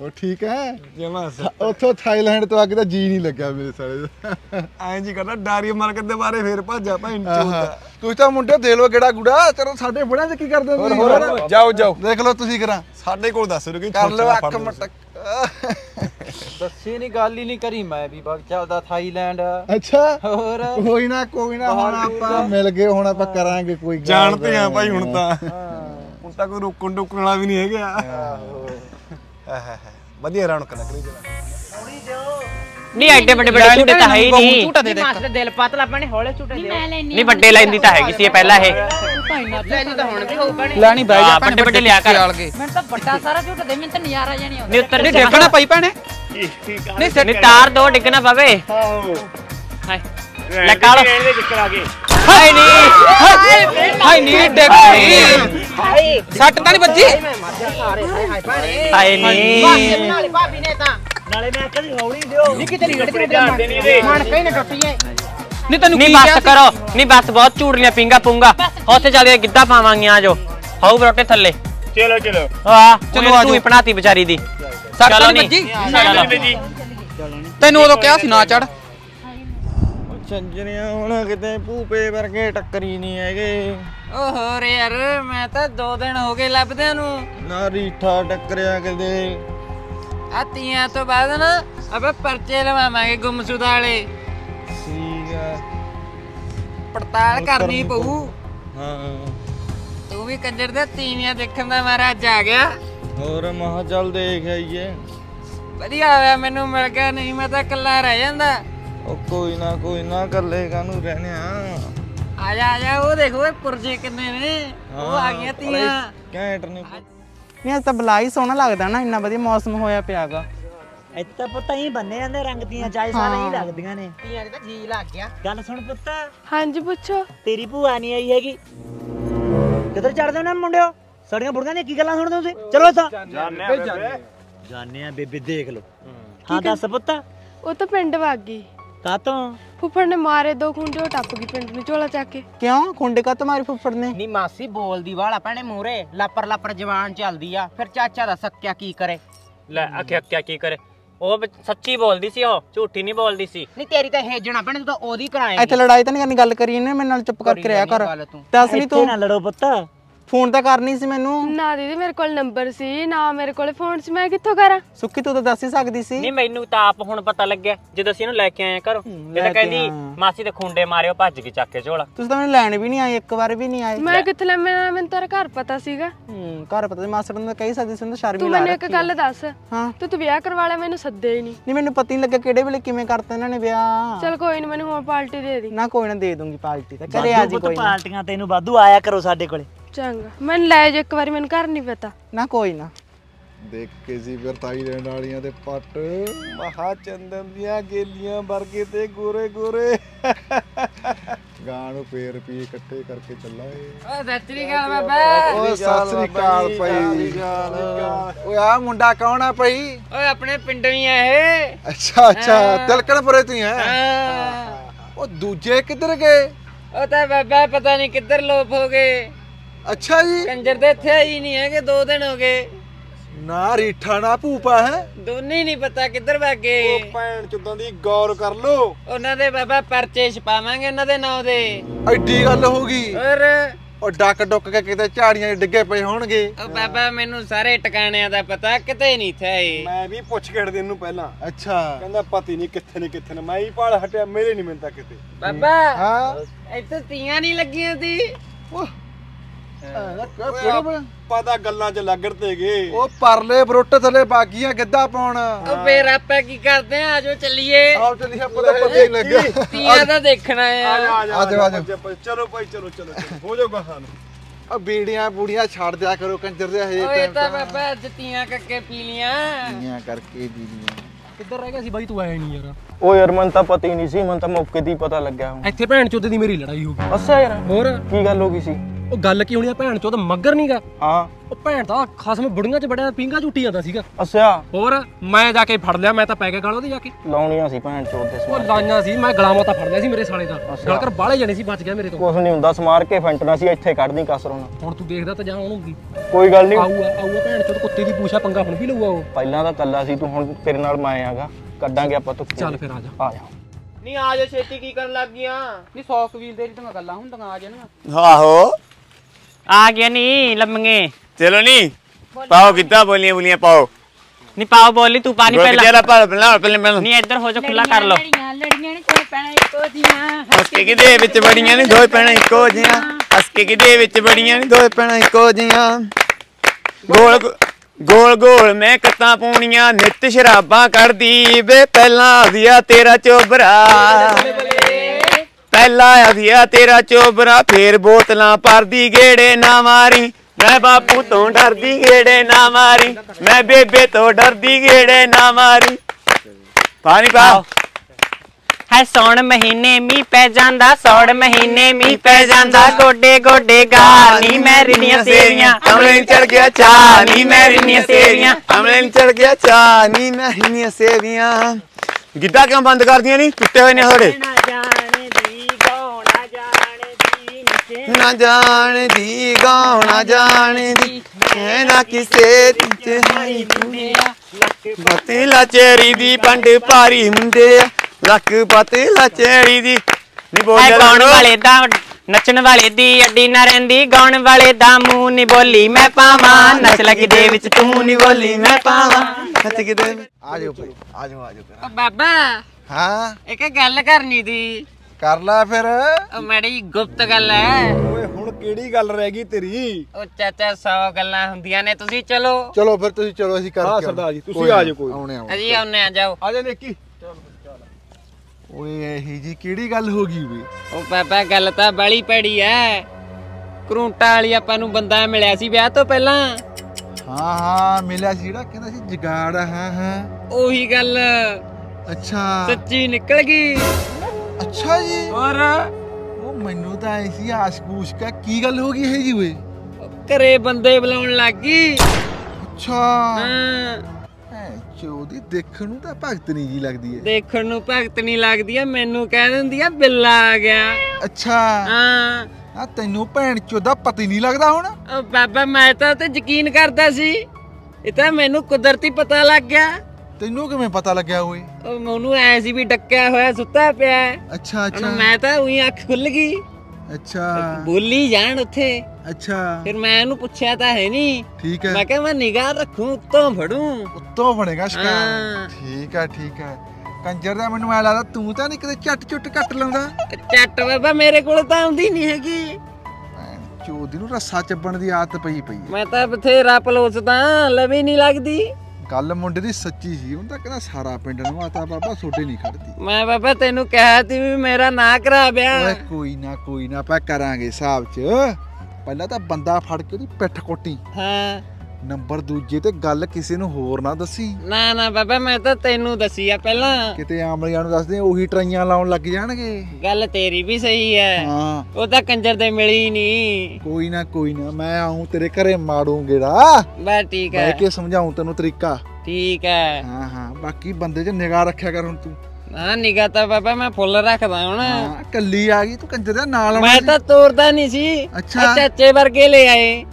ਉਹ ਠੀਕ ਹੈ? ਜਮਾ ਉੱਥੋਂ ਥਾਈਲੈਂਡ ਤੋਂ ਆ ਕੇ ਤਾਂ ਜੀ ਨਹੀਂ ਲੱਗਾ ਮੇਰੇ ਸਾਲੇ ਦਾ। ਐਂ ਜੀ ਕਰਦਾ ਡਾਰੀ ਮਾਰਕੀਟ ਦੇ ਬਾਰੇ ਫੇਰ ਭੱਜਾ। ਚੋਦਾ ਤੁਸੀਂ ਤਾਂ। ਮੁੰਡੇ ਦੇ ਲੋ ਕਿਹੜਾ ਗੁੜਾ? ਚਲੋ ਸਾਡੇ ਬੁੜਿਆਂ 'ਚ ਕੀ ਕਰਦੇ ਹੋ ਜਾਓ ਜਾਓ। ਦੇਖ ਲਓ ਤੁਸੀਂ ਕਰਾਂ। ਸਾਡੇ ਕੋਲ ਦੱਸ ਰੋ ਕਿ ਕਰ ਲਓ ਅੱਖ ਮਟਕ। ਦੱਸੀ ਨਹੀਂ ਗੱਲ ਹੀ ਨਹੀਂ ਕਰੀ ਮੈਂ ਵੀ ਬਗ ਚੱਲਦਾ ਥਾਈਲੈਂਡ। ਅੱਛਾ। ਹੋਰ? ਕੋਈ ਨਾ ਕੋਈ ਨਾ ਹੁਣ ਆਪਾਂ ਮਿਲ ਗਏ ਹੁਣ ਆਪਾਂ ਕਰਾਂਗੇ ਕੋਈ ਗੱਲ। ਜਾਣਦੇ ਆ ਭਾਈ ਹੁਣ ਤਾਂ। ਹੁਣ ਤਾਂ ਕੋਈ ਰੋਕਣ ਟੋਕਣ ਵਾਲਾ ਵੀ ਨਹੀਂ ਹੈਗਾ। ਆਹਾ। ਵਧੀਆ ਰੌਣਕ ਲੱਗ ਰਹੀ ਜਰਾ ਨਹੀਂ ਐਡੇ ਵੱਡੇ ਵੱਡੇ ਝੂਟੇ ਤਾਂ ਹੈ ਹੀ ਨਹੀਂ। ਝੂਟਾ ਦੇ ਦੇ ਮਾਸ ਦਾ ਦਿਲ ਪਤਲਾ ਆਪਣੇ ਹੌਲੇ ਝੂਟੇ ਦੇ ਮੈਂ ਲੈਣੀ ਨਹੀਂ ਵੱਡੇ ਲੈਂਦੀ ਤਾਂ ਹੈਗੀ ਸੀ ਇਹ ਪਹਿਲਾਂ ਇਹ। ਲੈਣੀ ਤਾਂ ਹੁਣ ਵੀ ਹੋਊ ਭੈਣੇ ਲੈਣੀ ਬਹਿ ਜਾ ਵੱਡੇ ਵੱਡੇ ਲਿਆ ਕਰ। ਮੈਨੂੰ ਤਾਂ ਵੱਡਾ ਸਾਰਾ ਝੂਟ ਦੇ ਮੈਨੂੰ ਤਾਂ ਨਜ਼ਾਰਾ ਜਾਣੀ ਆਉਂਦਾ। ਨਹੀਂ ਉੱਤਰ ਨਹੀਂ ਡੇਗਣਾ ਪਈ ਭੈਣੇ। ਨਹੀਂ ਨਹੀਂ ਤਾਰ ਦੋ ਡਿੱਗਣਾ ਪਵੇ। ਹਾਏ ਲੈ ਕਾਲ। ਹਾਏ ਨਹੀਂ ਹਾਈ ਨਹੀਂ ਡੇਗ ਪਈ। ਸੱਟ ਤਾਂ ਨਹੀਂ ਵੱਜੀ? ਹਾਏ ਨਹੀਂ ਨਾਲੇ ਭਾਬੀ ਨੇ ਤਾਂ ਨਾਲੇ ਮੈਂ ਕਦੀ ਹੌਲੀ ਦਿਓ। ਨਹੀਂ ਕਿਤੇ ਰੀੜ ਤੇ ਮਣ ਕਈ ਨਾ ਟੁੱਟੀਏ ਨਹੀਂ ਤੈਨੂੰ ਨਹੀਂ ਕੀ ਬਸ ਕਿਹਾ ਕਰੋ। ਨਹੀਂ ਬਸ ਬਹੁਤ ਝੂੜੀਆਂ ਪਿੰਗਾ ਪੁੰਗਾ। ਉੱਥੇ ਕੇ ਗਿੱਧਾ ਪਾਵਾਂਗੇ ਆ ਜੋ। ਹਾਉ ਬਰੋਟੇ ਥੱਲੇ। ਚਲੋ ਚਲੋ। ਆ ਚਲੋ ਤੂੰ ਹੀ। ਬਣਾਤੀ ਵਿਚਾਰੀ ਦੀ। ਚਲੋ ਨਹੀਂ। ਤੈਨੂੰ ਉਦੋਂ ਕਿਹਾ ਸੀ ਨਾ ਚੜ ਛੰਜਣੀਆਂ ਹੁਣ ਕਿਤੇ ਭੂਪੇ ਵਰਗੇ ਟੱਕਰੀ ਨਹੀਂ ਹੈਗੇ। ਓਹੋ ਰੇ ਯਾਰ ਮੈਂ ਤਾਂ 2 ਦਿਨ ਹੋ ਗਏ ਲੱਭਦਿਆਂ ਨੂੰ। ਨਾ ਰੀਠਾ ਟੱਕਰਿਆ ਕਿਤੇ। ਆ ਤੀਆਂ ਤੋਂ ਬਾਅਦ ਨਾ ਅਬੇ ਪਰਚੇ ਲਵਾਵਾਂਗੇ ਗੁੰਮਸ਼ੁਦਾ ਵਾਲੇ ਠੀਕ ਆ। ਪੜਤਾਲ ਕਰਨੀ ਪਊ। ਹਾਂ ਤੂੰ ਵੀ ਕੰਜਰ ਦੇ ਤੀਵੀਆਂ ਦੇਖਣ ਦਾ ਮਾਰਾ ਅੱਜ ਆ ਗਿਆ। ਹੋਰ ਮਹਾ ਚੱਲ ਦੇਖ ਆਈਏ। ਵਧੀਆ ਹੋਇਆ ਮੈਨੂੰ ਮਿਲ ਗਿਆ ਨਹੀਂ ਮੈਂ ਤਾਂ ਇਕੱਲਾ ਰਹਿ ਜਾਂਦਾ। ਉਹ ਕੋਈ ਨਾ ਕੋਈ ਨਾ ਕੱਲੇ ਕਾਨੂੰ ਰਹਿਣੇ ਆ? ਆ ਜਾ ਆ ਜਾ ਉਹ ਦੇਖੋ ਇਹ ਪੁਰਜੇ ਕਿੰਨੇ ਨੇ। ਉਹ ਆ ਗਈਆਂ ਤੀਆਂ। ਘੈਂਟ ਨੇ। ਨਹੀਂ ਅੱਜ ਤਾਂ ਬਲਾ ਹੀ ਸੋਹਣਾ ਲੱਗਦਾ ਨਾ ਇੰਨਾ ਵਧੀਆ ਮੌਸਮ ਹੋਇਆ ਪਿਆਗਾ। ਇੱਥੇ ਪੁੱਤ ਹੀ ਬੰਨੇ ਜਾਂਦੇ ਰੰਗ ਦੀਆਂ ਚਾਹੇ ਸਾਰੇ ਹੀ। ਲੱਗਦੀਆਂ ਨੇ। ਤੀਆਂ ਦਾ ਜੀ ਲੱਗ ਗਿਆ। ਗੱਲ ਸੁਣ ਪੁੱਤ। ਹਾਂਜੀ ਪੁੱਛੋ। ਤੇਰੀ ਭੂਆ ਨਹੀਂ ਆਈ ਹੈਗੀ। ਕਿੱਧਰ ਚੜਦੇ ਹੋ ਨਾ ਮੁੰਡਿਓ? ਸਾਡੀਆਂ ਬੁੜੀਆਂ ਦੀਆਂ ਕੀ ਗੱਲਾਂ ਸੁਣਦੇ ਹੋ ਤੁਸੀਂ? ਚਲੋ ਇੱਥੋਂ। ਜਾਣਿਆ ਬੇਬੇ। ਜਾਣੇ ਆ ਬੇਬੇ ਦੇਖ ਲਓ। ਹਾਂ ਦੱਸ ਪੁੱਤ। ਉਹ ਤਾਂ ਪਿੰਡ ਵਗ। ਗਈ ਕਾਤੋਂ ਫੁੱਫੜ ਨੇ ਮਾਰੇ ਦੋ ਖੁੰਡੇ ਉਹ ਟੱਪ ਗਈ ਪਿੰਡ ਨੂੰ ਝੋਲਾ ਚੱਕ ਕੇ। ਕਿਉਂ? ਖੁੰਡੇ ਕਾ ਮਾਰੀ ਫੁੱਫੜ ਨੇ? ਨੀ ਮਾਸੀ ਬੋਲਦੀ ਵਾਲਾ ਭੈਣੇ ਮੂਰੇ ਲਾਪਰ ਲਾਪਰ ਜਵਾਨ ਚੱਲਦੀ ਆ। ਫਿਰ ਚਾਚਾ ਦਾ ਸੱਕਿਆ ਕੀ ਕਰੇ? ਲੈ ਆਖਿਆ ਕਿਆ ਕੀ ਕਰੇ? ਉਹ ਸੱਚੀ ਬੋਲਦੀ ਸੀ ਉਹ ਝੂਠੀ ਨਹੀਂ ਬੋਲਦੀ ਸੀ। ਨਹੀਂ ਤੇਰੀ ਤਾਂ ਹੇਜਣਾ ਭੈਣੇ ਤੂੰ ਤਾਂ ਉਹਦੀ ਕਰਾਏਂਗੀ ਇੱਥੇ ਲੜਾਈ ਤਾਂ ਨਹੀਂ ਕਰਨੀ ਗੱਲ ਕਰੀ ਇਹਨੇ ਮੇਰੇ ਨਾਲ ਚੁੱਪ ਕਰਕੇ ਰਿਹਾ ਕਰ। ਦੱਸ ਨਹੀਂ ਇੱਥੇ ਤੂੰ। ਨਾ ਲੜੋ ਪੁੱਤ। ਫੋਨ ਤਾਂ ਕਰਨੀ ਸੀ ਮੈਨੂੰ। ਨਾ ਦੀਦੀ ਮੇਰੇ ਕੋਲ ਨੰਬਰ ਸੀ ਨਾ ਮੇਰੇ ਕੋਲ ਫੋਨ ਸੀ ਮੈਂ ਕਿੱਥੋਂ ਕਰਾਂ? ਸੁੱਕੀ ਤੂੰ ਤਾਂ ਦੱਸ ਹੀ ਸਕਦੀ ਸੀ। ਨਹੀਂ ਮੈਨੂੰ ਤਾਂ ਆਪ ਹੁਣ ਪਤਾ ਲੱਗਿਆ ਜਦੋਂ ਅਸੀਂ ਇਹਨੂੰ ਲੈ ਕੇ ਆਏ ਘਰੋਂ। ਇਹ ਤਾਂ ਕਹਿੰਦੀ ਮਾਸੀ ਦੇ ਖੁੰਡੇ ਮਾਰੇ ਉਹ ਭੱਜ ਗਈ ਚੱਕ ਕੇ ਝੋਲਾ। ਤੁਸੀਂ ਤਾਂ ਮੈਨੂੰ ਲੈਣ ਵੀ ਨਹੀਂ ਆਏ ਇੱਕ ਵਾਰ ਵੀ ਨਹੀਂ ਆਏ। ਮੈਂ ਕਿੱਥੇ ਲੈ ਮੈਨੂੰ ਮੈਨੂੰ ਤੇਰਾ ਘਰ ਪਤਾ ਸੀਗਾ। ਹੂੰ ਘਰ ਪਤਾ ਸੀ ਮਾਸੜ ਨੂੰ ਤਾਂ ਕਹੀ ਸਕਦੀ ਸੀ ਉਹਨੂੰ ਸ਼ਰਮ ਤੂੰ ਮੈਨੂੰ ਇੱਕ। ਗੱਲ ਦੱਸ। ਹਾਂ। ਤੂੰ ਤੂੰ ਵਿਆਹ ਕਰਵਾ ਲਿਆ ਮੈਨੂੰ ਸੱਦੇ ਹੀ ਨਹੀਂ। ਨਹੀਂ ਮੈਨੂੰ ਪਤਾ ਹੀ ਨਹੀਂ ਲੱਗਾ ਕਿਹੜੇ ਵੇਲੇ ਕਿਵੇਂ ਕਰਤਾ ਇਹਨਾਂ ਨੇ ਵਿਆਹ। ਚਲ ਕੋਈ ਨਹੀਂ ਮੈਨੂੰ ਹੁਣ ਪਾਰਟੀ ਦੇ ਦੀ। ਨਾ ਕੋਈ ਨਾ ਦੇ ਦੂੰਗੀ ਪਾਰਟੀ ਤਾਂ ਘਰੇ ਆ ਜੀ ਕੋਈ ਪਾਰਟੀਆਂ ਤੈਨੂੰ ਵਾਧੂ ਆਇਆ ਕਰੋ ਸਾਡੇ ਕੋਲੇ। ਚੰਗਾ। ਮੈਨੂੰ ਲੈ ਜਾ ਇੱਕ ਵਾਰੀ ਮੈਨੂੰ ਘਰ ਨਹੀਂ ਪਤਾ। ਨਾ ਕੋਈ ਨਾ। ਦੇਖ ਕੇ ਸੀ ਫਿਰ ਤਾਈ ਰਹਿਣ ਵਾਲੀਆਂ ਦੇ ਪੱਟ। ਮਹਾ ਚੰਦਨ ਦੀਆਂ ਗੇਲੀਆਂ ਵਰਗੇ ਤੇ ਗੋਰੇ ਗੋਰੇ ਗਾਂ ਨੂੰ ਪੇਰ ਪੀ ਇਕੱਠੇ ਕਰਕੇ ਚੱਲਾ ਏ ਓ ਸੱਚਰੀ ਗੱਲ ਬਾਬਾ। ਓ ਸਤਿ ਸ੍ਰੀ ਅਕਾਲ ਭਾਈ। ਓਏ ਆ ਮੁੰਡਾ ਕੌਣ ਆ ਭਾਈ? ਓਏ ਆਪਣੇ ਪਿੰਡੋਂ ਹੀ ਆ ਇਹ। ਅੱਛਾ ਅੱਛਾ ਤਿਲਕਣਪੁਰੇ ਤੋਂ ਹੀ ਹੈ। ਉਹ ਦੂਜੇ ਕਿੱਧਰ ਗਏ? ਉਹ ਤਾਂ ਬਾਬਾ ਪਤਾ ਨਹੀਂ ਕਿੱਧਰ ਲੋਪ ਹੋ ਗਏ। ਅੱਛਾ ਜੀ। ਕੰਜਰ ਦੇ ਇੱਥੇ ਆਈ ਨਹੀਂ ਹੈਗੇ ਦੋ ਦਿਨ ਹੋ ਗਏ। ਨਾ ਰੀਠਾ ਨਾ ਭੂਪਾ ਹੈ? ਦੋਨੇ ਨਹੀਂ ਪਤਾ ਕਿੱਧਰ ਭੱਗ ਗਏ। ਭੈਣ ਚੁੱਦਾਂ ਦੀ ਗੌਰ ਕਰ ਲੋ ਉਹਨਾਂ ਦੇ ਬਾਬਾ ਪਰਚੇ ਛਪਾਵਾਂਗੇ ਉਹਨਾਂ ਦੇ ਨਾਂ ਦੇ। ਐਡੀ ਗੱਲ ਹੋ ਗਈ। ਔਰ ਉਹ ਡੱਕ ਡੁੱਕ ਕੇ ਕਿਤੇ ਝਾੜੀਆਂ 'ਚ ਡਿੱਗੇ ਪਏ ਹੋਣਗੇ। ਉਹ ਬਾਬਾ ਮੈਨੂੰ ਸਾਰੇ ਟਿਕਾਣਿਆਂ ਦਾ ਪਤਾ ਕਿਤੇ ਨਹੀਂ ਥਾ ਇਹ ਮੈਂ ਵੀ ਪੁੱਛ ਕੇ ਹਟਦੇ ਇਹਨੂੰ ਪਹਿਲਾਂ। ਅੱਛਾ। ਕਹਿੰਦਾ ਪਤੀ ਨਹੀਂ ਕਿੱਥੇ ਨੇ ਕਿੱਥੇ ਨੇ। ਮੈਂ ਹੀ ਪਾਲ ਹਟਿਆ ਮੇਰੇ ਨਹੀਂ ਮਿਲਦਾ ਕਿਤੇ। ਬਾਬਾ ਹਾਂ। ਇੱਥੇ ਤੀਆਂ ਨਹੀਂ ਲੱਗੀਆਂ ਸੀ। ਪਤਾ ਗੱਲਾਂ 'ਚ ਲੱਗੜ ਤੇ ਗਏ। ਉਹ ਪਰਲੇ ਬਰੁੱਟ ਥੱਲੇ ਬਾਗੀਆਂ ਗਿੱਧਾ ਪਾਉਣ। ਉਹ ਫੇਰ ਆਪਾਂ ਕੀ ਕਰਦੇ ਆ? ਆਜੋ ਚੱਲੀਏ। ਆਓ ਚੱਲੀ ਆਪਾਂ ਤਾਂ ਪਤਾ ਹੀ ਲੱਗਿਆ ਤੀਆਂ ਦਾ ਦੇਖਣਾ ਆ। ਚਲੋ ਭਾਈ ਚਲੋ ਚਲੋ ਚਲੋ। ਹੋ ਜਾਊਗਾ ਸਾਨੂੰ। ਆ ਬੀੜੀਆਂ ਬੂੜੀਆਂ ਛੱਡ ਦਿਆ ਕਰੋ ਕੰਜਰ ਦੇ ਹਜੇ ਓਏ ਤਾਂ ਬਾਬਾ ਅੱਜ ਤੀਆਂ ਕੱਕੇ ਪੀ ਲੀਆਂ। ਤੀਆਂ ਕਰਕੇ ਬੀੜੀਆਂ ਕਿੱਧਰ ਰਹਿ ਗਿਆ ਸੀ ਬਾਈ? ਤੂੰ ਆਇਆ ਨਹੀਂ ਯਾਰ। ਉਹ ਯਾਰ ਮਨ ਤਾਂ ਪਤਾ ਹੀ ਨਹੀਂ ਸੀ ਮਨ ਤਾਂ ਮੌਕੇ ਦੀ ਪਤਾ ਲੱਗਿਆ ਹੁਣ। ਇੱਥੇ ਭੈਣ ਚੋਦ ਦੀ ਮੇਰੀ ਲੜਾਈ ਹੋ ਗਈ। ਅੱਛਾ ਯਾਰ ਹੋਰ? ਕੀ ਗੱਲ ਹੋ ਗਈ ਸੀ? ਉਹ ਗੱਲ ਕੀ ਹੋਣੀ ਆ ਭੈਣ ਚੋਦ ਮੱਗਰ ਨਹੀਂਗਾ ਹਾਂ। ਉਹ ਭੈਣ ਦਾ ਖਸਮ ਬੁੜੀਆਂ ਚ ਬੜਿਆ ਪਿੰਗਾ ਝੂਟੀ ਜਾਂਦਾ ਸੀਗਾ। ਅੱਛਾ। ਹੋਰ ਮੈਂ ਜਾ ਕੇ ਫੜ ਲਿਆ ਮੈਂ ਤਾਂ ਪੈ ਗਿਆ ਗਲ ਉਹਦੇ ਜਾ ਕੇ। ਲਾਉਣੀਆਂ ਸੀ ਭੈਣ ਚੋਦ ਦੇ ਉਹ ਲਾਈਆਂ ਸੀ ਮੈਂ ਗਲਾਮਾ ਤਾਂ ਫੜ ਲਿਆ ਸੀ ਮੇਰੇ ਸਾਲੇ ਦਾ। ਗਲ ਕਰ ਬਾਹਲੇ ਜਣੇ ਸੀ ਬਚ ਗਿਆ ਮੇਰੇ ਤੋਂ। ਕੁਛ ਨਹੀਂ ਹੁੰਦਾ ਸਮਾਰ ਕੇ ਫੈਂਟਣਾ ਸੀ ਇੱਥੇ ਕੱਢਦੀ ਕਸਰੋਂ ਹੁਣ। ਤੂੰ ਦੇਖਦਾ ਤਾਂ ਜਾ ਉਹਨੂੰ ਕੋਈ ਗੱਲ ਨਹੀਂ। ਆਊਗਾ ਆਊਗਾ ਭੈਣ ਚੋਦ ਕੁੱਤੇ ਦੀ ਪੂਛਾ ਪੰਗਾ ਹੁਣ ਵੀ ਲਊਗਾ ਉਹ। ਪਹਿਲਾਂ ਤਾਂ ਕੱਲਾ ਸੀ ਤੂੰ ਹੁਣ ਤੇਰੇ ਨਾਲ ਮੈਂ ਆਗਾ। ਕੱਢਾਂਗੇ ਆਪਾਂ ਤੂੰ ਚੱਲ ਫਿਰ ਆ ਜਾ। ਆ ਜਾ। ਨਹੀਂ ਆਜੋ ਛੇਤੀ ਕੀ ਕਰਨ ਲੱਗ ਗਈਆਂ? ਨਹੀਂ 100 ਕਬੀਲ ਦੇ ਤਾਂ ਗੱਲਾਂ ਹੁੰਦੀਆਂ ਆ ਜਾਣੀਆਂ ਆਹੋ। ਆ ਗਿਆ ਨਹੀਂ ਲੰਮਗੇ ਚਲੋ ਨਹੀਂ ਪਾਓ ਕਿੱਦਾਂ ਬੋਲੀਆਂ ਬੋਲੀਆਂ ਪਾਓ। ਨਹੀਂ ਪਾਓ ਬੋਲੀ ਤੂੰ ਪਾਣੀ ਪਹਿਲਾਂ। ਜਰਾ ਪਾ ਪਹਿਲਾਂ ਪਹਿਲਾਂ ਪਹਿਲਾਂ। ਨਹੀਂ ਇੱਧਰ ਹੋ ਜਾ ਖੁੱਲਾ ਕਰ ਲੋ ਲੜੀਆਂ ਨੇ ਕੋਈ ਪੈਣਾ ਇੱਕੋ ਦੀਆਂ ਹੱਸ ਕੇ ਕਿਦੇ ਵਿੱਚ ਬੜੀਆਂ ਨੇ ਦੋਏ ਪੈਣਾ ਇੱਕੋ ਜੀਆਂ ਹੱਸ ਕੇ ਕਿਦੇ ਵਿੱਚ ਬੜੀਆਂ ਨੇ ਦੋਏ ਪੈਣਾ ਇੱਕੋ ਜੀਆਂ ਗੋਲ ਗੋਲ ਗੋਲ ਮੈਂ ਕਤਾਂ ਪੂਣੀਆਂ ਨਿੱਤ ਸ਼ਰਾਬਾਂ ਕੱਢਦੀ ਵੇ। ਪਹਿਲਾਂ ਆਦਿਆ ਤੇਰਾ ਚੋਬਰਾ। ਪਹਿਲਾਂ ਆਦਿਆ ਤੇਰਾ ਚੋਬਰਾ, ਫੇਰ ਬੋਤਲਾਂ ਭਰਦੀ ਗੇੜੇ ਨਾ ਮਾਰੀ। ਮੈਂ ਬਾਪੂ ਤੋਂ ਡਰਦੀ ਗੇੜੇ ਨਾ ਮਾਰੀ। ਮੈਂ ਬੇਬੇ ਤੋਂ ਡਰਦੀ ਗੇੜੇ ਨਾ ਮਾਰੀ। ਪਾਣੀ ਪਾ। ਹੈ ਸੌਣ ਮਹੀਨੇ ਮੀ ਪੈ ਜਾਂਦਾ ਸੌੜ ਮਹੀਨੇ ਮੀ ਪੈ ਜਾਂਦਾ। ਗੋਡੇ ਗੋਡੇ ਗਾਨੀ ਮੈਂ ਰਿੰਨੀਆਂ ਸੇਰੀਆਂ ਅਮਲੇ ਚੜ ਗਿਆ ਚਾਹ ਨੀ ਮੈਂ ਰਿੰਨੀਆਂ ਸੇਵੀਆਂ। ਅਮਲੇ ਚੜ ਗਿਆ ਚਾਹ ਨੀ ਮੈਂ ਰਿੰਨੀਆਂ ਸੇਵੀਆਂ। ਗਿੱਧਾ ਕਿਉਂ ਬੰਦ ਕਰਦੀਆਂ ਨਹੀਂ ਟੁੱਟੇ ਹੋਏ ਨੇ ਥੋੜੇ ਨਾ ਜਾਣੇ ਦੀ ਗਾਉਣਾ ਜਾਣੇ ਦੀ ਨਚੇ ਨਾ ਜਾਣਦੀ ਗਾਉਣਾ ਜਾਣਦੀ। ਐ ਨਾ ਕਿਸੇ ਤੇ ਹਾਈ ਮੁੰਡਿਆ ਲੱਕ ਪਤਲਾ ਚੇਰੀ ਦੀ ਪੰਡ ਭਾਰੀ ਮੁੰਡੇ ਆ ਲੱਕ ਪਤਲਾ ਚੇਰੀ ਦੀ। ਨੀ ਬੋਲ ਜਰਾ ਗਾਉਣ ਵਾਲੇ ਦਾ ਨੱਚਣ ਵਾਲੇ ਦੀ ਅੱਡੀ ਨਾ ਰਹਿੰਦੀ। ਗਾਉਣ ਵਾਲੇ ਦਾ ਮੂੰਹ ਨਹੀਂ ਬੋਲੀ ਮੈਂ ਪਾਵਾਂ। ਨੱਚ ਲੱਗੀ ਦੇ ਵਿੱਚ ਤੂੰ ਨਹੀਂ ਬੋਲੀ ਮੈਂ ਪਾਵਾਂ। ਨੱਚ ਕਿਤੇ ਆ ਜਾਓ ਭਾਈ ਆ ਜਾਓ ਆ ਜਾਓ। ਓ ਬਾਬਾ ਹਾਂ। ਇੱਕ ਗੱਲ ਕਰਨੀ ਦੀ। ਕਰ ਲੈ ਫਿਰ। ਉਹ ਮੜੀ ਗੁਪਤ ਗੱਲ ਹੈ ਓਏ ਹੁਣ ਕਿਹੜੀ ਗੱਲ ਰਹਿ ਗਈ ਤੇਰੀ? ਉਹ ਚਾਚਾ 100 ਗੱਲਾਂ ਹੁੰਦੀਆਂ ਨੇ ਤੁਸੀਂ ਚਲੋ। ਚਲੋ ਫਿਰ ਤੁਸੀਂ ਚਲੋ ਅਸੀਂ ਕਰਕੇ ਹਾਂ। ਸਰਦਾਰ ਜੀ, ਤੁਸੀਂ ਆ ਜਾਓ ਕੋਈ। ਆਉਣੇ ਆਉਣੇ ਅਜੀ ਆਉਨੇ ਆ ਜਾਓ। ਆ ਜਾ ਨੇਕੀ। ਓਏ ਇਹੀ ਜੀ ਕਿਹੜੀ ਗੱਲ ਹੋ ਗਈ ਵੇ ਉਹ ਬਾਬਾ ਗੱਲ ਤਾਂ ਬੜੀ ਪੜੀ ਐ। ਕਰੂੰਟਾ ਵਾਲੀ ਆਪਾਂ ਨੂੰ ਬੰਦਾ ਮਿਲਿਆ ਸੀ ਵਿਆਹ ਤੋਂ ਪਹਿਲਾਂ। ਹਾਂ ਹਾਂ ਮਿਲਿਆ ਸੀ ਜਿਹੜਾ ਕਹਿੰਦਾ ਸੀ ਜਗਾੜ ਹਾਂ ਹਾਂ। ਉਹੀ ਗੱਲ। ਅੱਛਾ। ਸੱਚੀ ਨਿਕਲ ਗਈ। ਅੱਛਾ ਜੀ। ਹੋਰ ਉਹ ਮੈਨੂੰ ਤਾਂ ਐਸੀ ਆਸ਼ਕੂਸ਼ ਕਾ ਕੀ ਗੱਲ ਹੋ ਗਈ ਹੈ ਜੀ ਓਏ? ਘਰੇ ਬੰਦੇ ਬੁਲਾਉਣ ਲੱਗ ਗਈ। ਅੱਛਾ। ਹਾਂ। ਐ ਚੋਦੀ ਦੇਖਣ ਨੂੰ ਤਾਂ ਭਗਤ ਨਹੀਂ ਜੀ ਲੱਗਦੀ ਐ ਦੇਖਣ ਨੂੰ ਭਗਤ ਨਹੀਂ ਲੱਗਦੀ ਆ ਮੈਨੂੰ ਕਹਿ ਦਿੰਦੀ ਆ ਬਿੱਲਾ ਆ ਗਿਆ। ਅੱਛਾ। ਹਾਂ। ਆ ਤੈਨੂੰ ਭੈਣ ਚੋਦਾ ਪਤਾ ਹੀ ਨਹੀਂ ਲੱਗਦਾ ਹੁਣ? ਉਹ ਬਾਬਾ ਮੈਂ ਤਾਂ ਤੇ ਯਕੀਨ ਕਰਦਾ ਸੀ। ਇਹ ਤਾਂ ਮੈਨੂੰ ਕੁਦਰਤੀ ਪਤਾ ਲੱਗ ਗਿਆ। ਤੈਨੂੰ ਕਿਵੇਂ ਪਤਾ ਲੱਗਿਆ ਓਏ ਉਹ ਮੈਨੂੰ ਐ ਸੀ ਵੀ ਡੱਕਿਆ ਹੋਇਆ ਸੁੱਤਾ ਪਿਆ। ਹੈ। ਅੱਛਾ। ਹੁਣ ਅੱਛਾ ਮੈਂ ਤਾਂ ਉਹੀ ਅੱਖ ਖੁੱਲ ਗਈ। ਅੱਛਾ। ਬੋਲੀ ਜਾਣ ਉੱਥੇ। ਅੱਛਾ। ਫਿਰ ਮੈਂ ਇਹਨੂੰ ਪੁੱਛਿਆ ਤਾਂ ਹੈ ਨਹੀਂ ਠੀਕ ਹੈ। ਮੈਂ ਕਿਹਾ ਮੈਂ ਨਿਗਾਹ ਰੱਖੂ ਉੱਤੋਂ ਫੜੂ। ਉੱਤੋਂ ਬਣੇਗਾ ਸ਼ਿਕਾਰ। ਠੀਕ ਹੈ ਠੀਕ ਹੈ। ਕੰਜਰ ਦਾ ਮੈਨੂੰ ਐ ਲੱਗਦਾ ਤੂੰ ਤਾਂ ਨਹੀਂ ਕਿਤੇ ਝੱਟ ਝੁੱਟ ਕੱਟ ਲਾਉਂਦਾ। ਚੱਟ ਬਾਬਾ ਮੇਰੇ ਕੋਲ ਤਾਂ ਆਉਂਦੀ ਨਹੀਂ ਹੈਗੀ। ਚੋਦੀ ਨੂੰ ਰੱਸਾ ਚੱਬਣ ਦੀ ਆਦਤ ਪਈ ਪਈ ਮੈਂ ਤਾਂ ਬਥੇਰਾ ਪਲੋਸਦਾ ਲਵੀ ਨਹੀਂ ਲੱਗਦੀ। ਗੱਲ ਮੁੰਡੇ ਦੀ ਸੱਚੀ ਸੀ ਉਹ ਤਾਂ ਕਹਿੰਦਾ ਸਾਰਾ ਪਿੰਡ ਨੂੰ ਆਤਾ ਬਾਬਾ ਛੋਟੇ ਨਹੀਂ ਖੜਦੀ। ਮੈਂ ਬਾਬਾ ਤੈਨੂੰ ਕਿਹਾ ਤੀ ਵੀ ਮੇਰਾ ਨਾਂ ਕਰਾ ਵਿਆਹ। ਓਏ ਕੋਈ ਨਾ ਕੋਈ ਨਾ ਆਪਾਂ ਕਰਾਂਗੇ ਹਿਸਾਬ 'ਚ। ਪਹਿਲਾਂ ਤਾਂ ਬੰਦਾ ਫੜ ਕੇ ਉਹਦੀ ਪਿੱਠ ਕੋਟੀ। ਹਾਂ। ਨੰਬਰ ਦੂਜੇ ਤੇ ਗੱਲ ਕਿਸੇ ਨੂੰ ਹੋਰ ਨਾ ਦੱਸੀ। ਨਾ ਨਾ ਬਾਬਾ ਮੈਂ ਤਾਂ ਤੈਨੂੰ ਦੱਸੀ ਆ ਪਹਿਲਾਂ। ਕਿਤੇ ਆਮਲੀਆਂ ਨੂੰ ਦੱਸਦੇ ਉਹੀ ਟਰਾਈਆਂ ਲਾਉਣ ਲੱਗ ਜਾਣਗੇ। ਗੱਲ ਤੇਰੀ ਵੀ ਸਹੀ ਹੈ ਹਾਂ। ਉਹ ਤਾਂ ਕੰਜਰ ਦੇ ਮਿਲੀ ਨਹੀਂ ਕੋਈ ਨਾ ਕੋਈ ਨਾ ਮੈਂ ਆਉਂ ਤੇਰੇ ਘਰੇ ਮਾੜੂ ਗੇੜਾ। ਬਸ ਠੀਕ ਹੈ ਕੇ ਸਮਝਾਉਂ ਤੈਨੂੰ ਤਰੀਕਾ। ਠੀਕ ਹੈ ਹਾਂ ਹਾਂ ਬਾਕੀ ਬੰਦੇ 'ਚ ਨਿਗਾਹ ਰੱਖਿਆ ਕਰ ਹੁਣ ਤੂੰ। ਹਾਂ ਨਿਗਾਹ ਤਾਂ ਬਾਬਾ ਮੈਂ ਫੁੱਲ ਰੱਖਦਾ ਹੁਣ। ਹਾਂ ਕੱਲੀ ਆ ਗਈ ਤੂੰ ਕੰਜਰ ਦਾ ਨਾਲ ਮੈਂ। ਤਾਂ ਤੋਰਦਾ ਨਹੀਂ ਸੀ। ਅੱਛਾ। ਚਾਚੇ ਵਰਗੇ ਲੈ ਆਏ।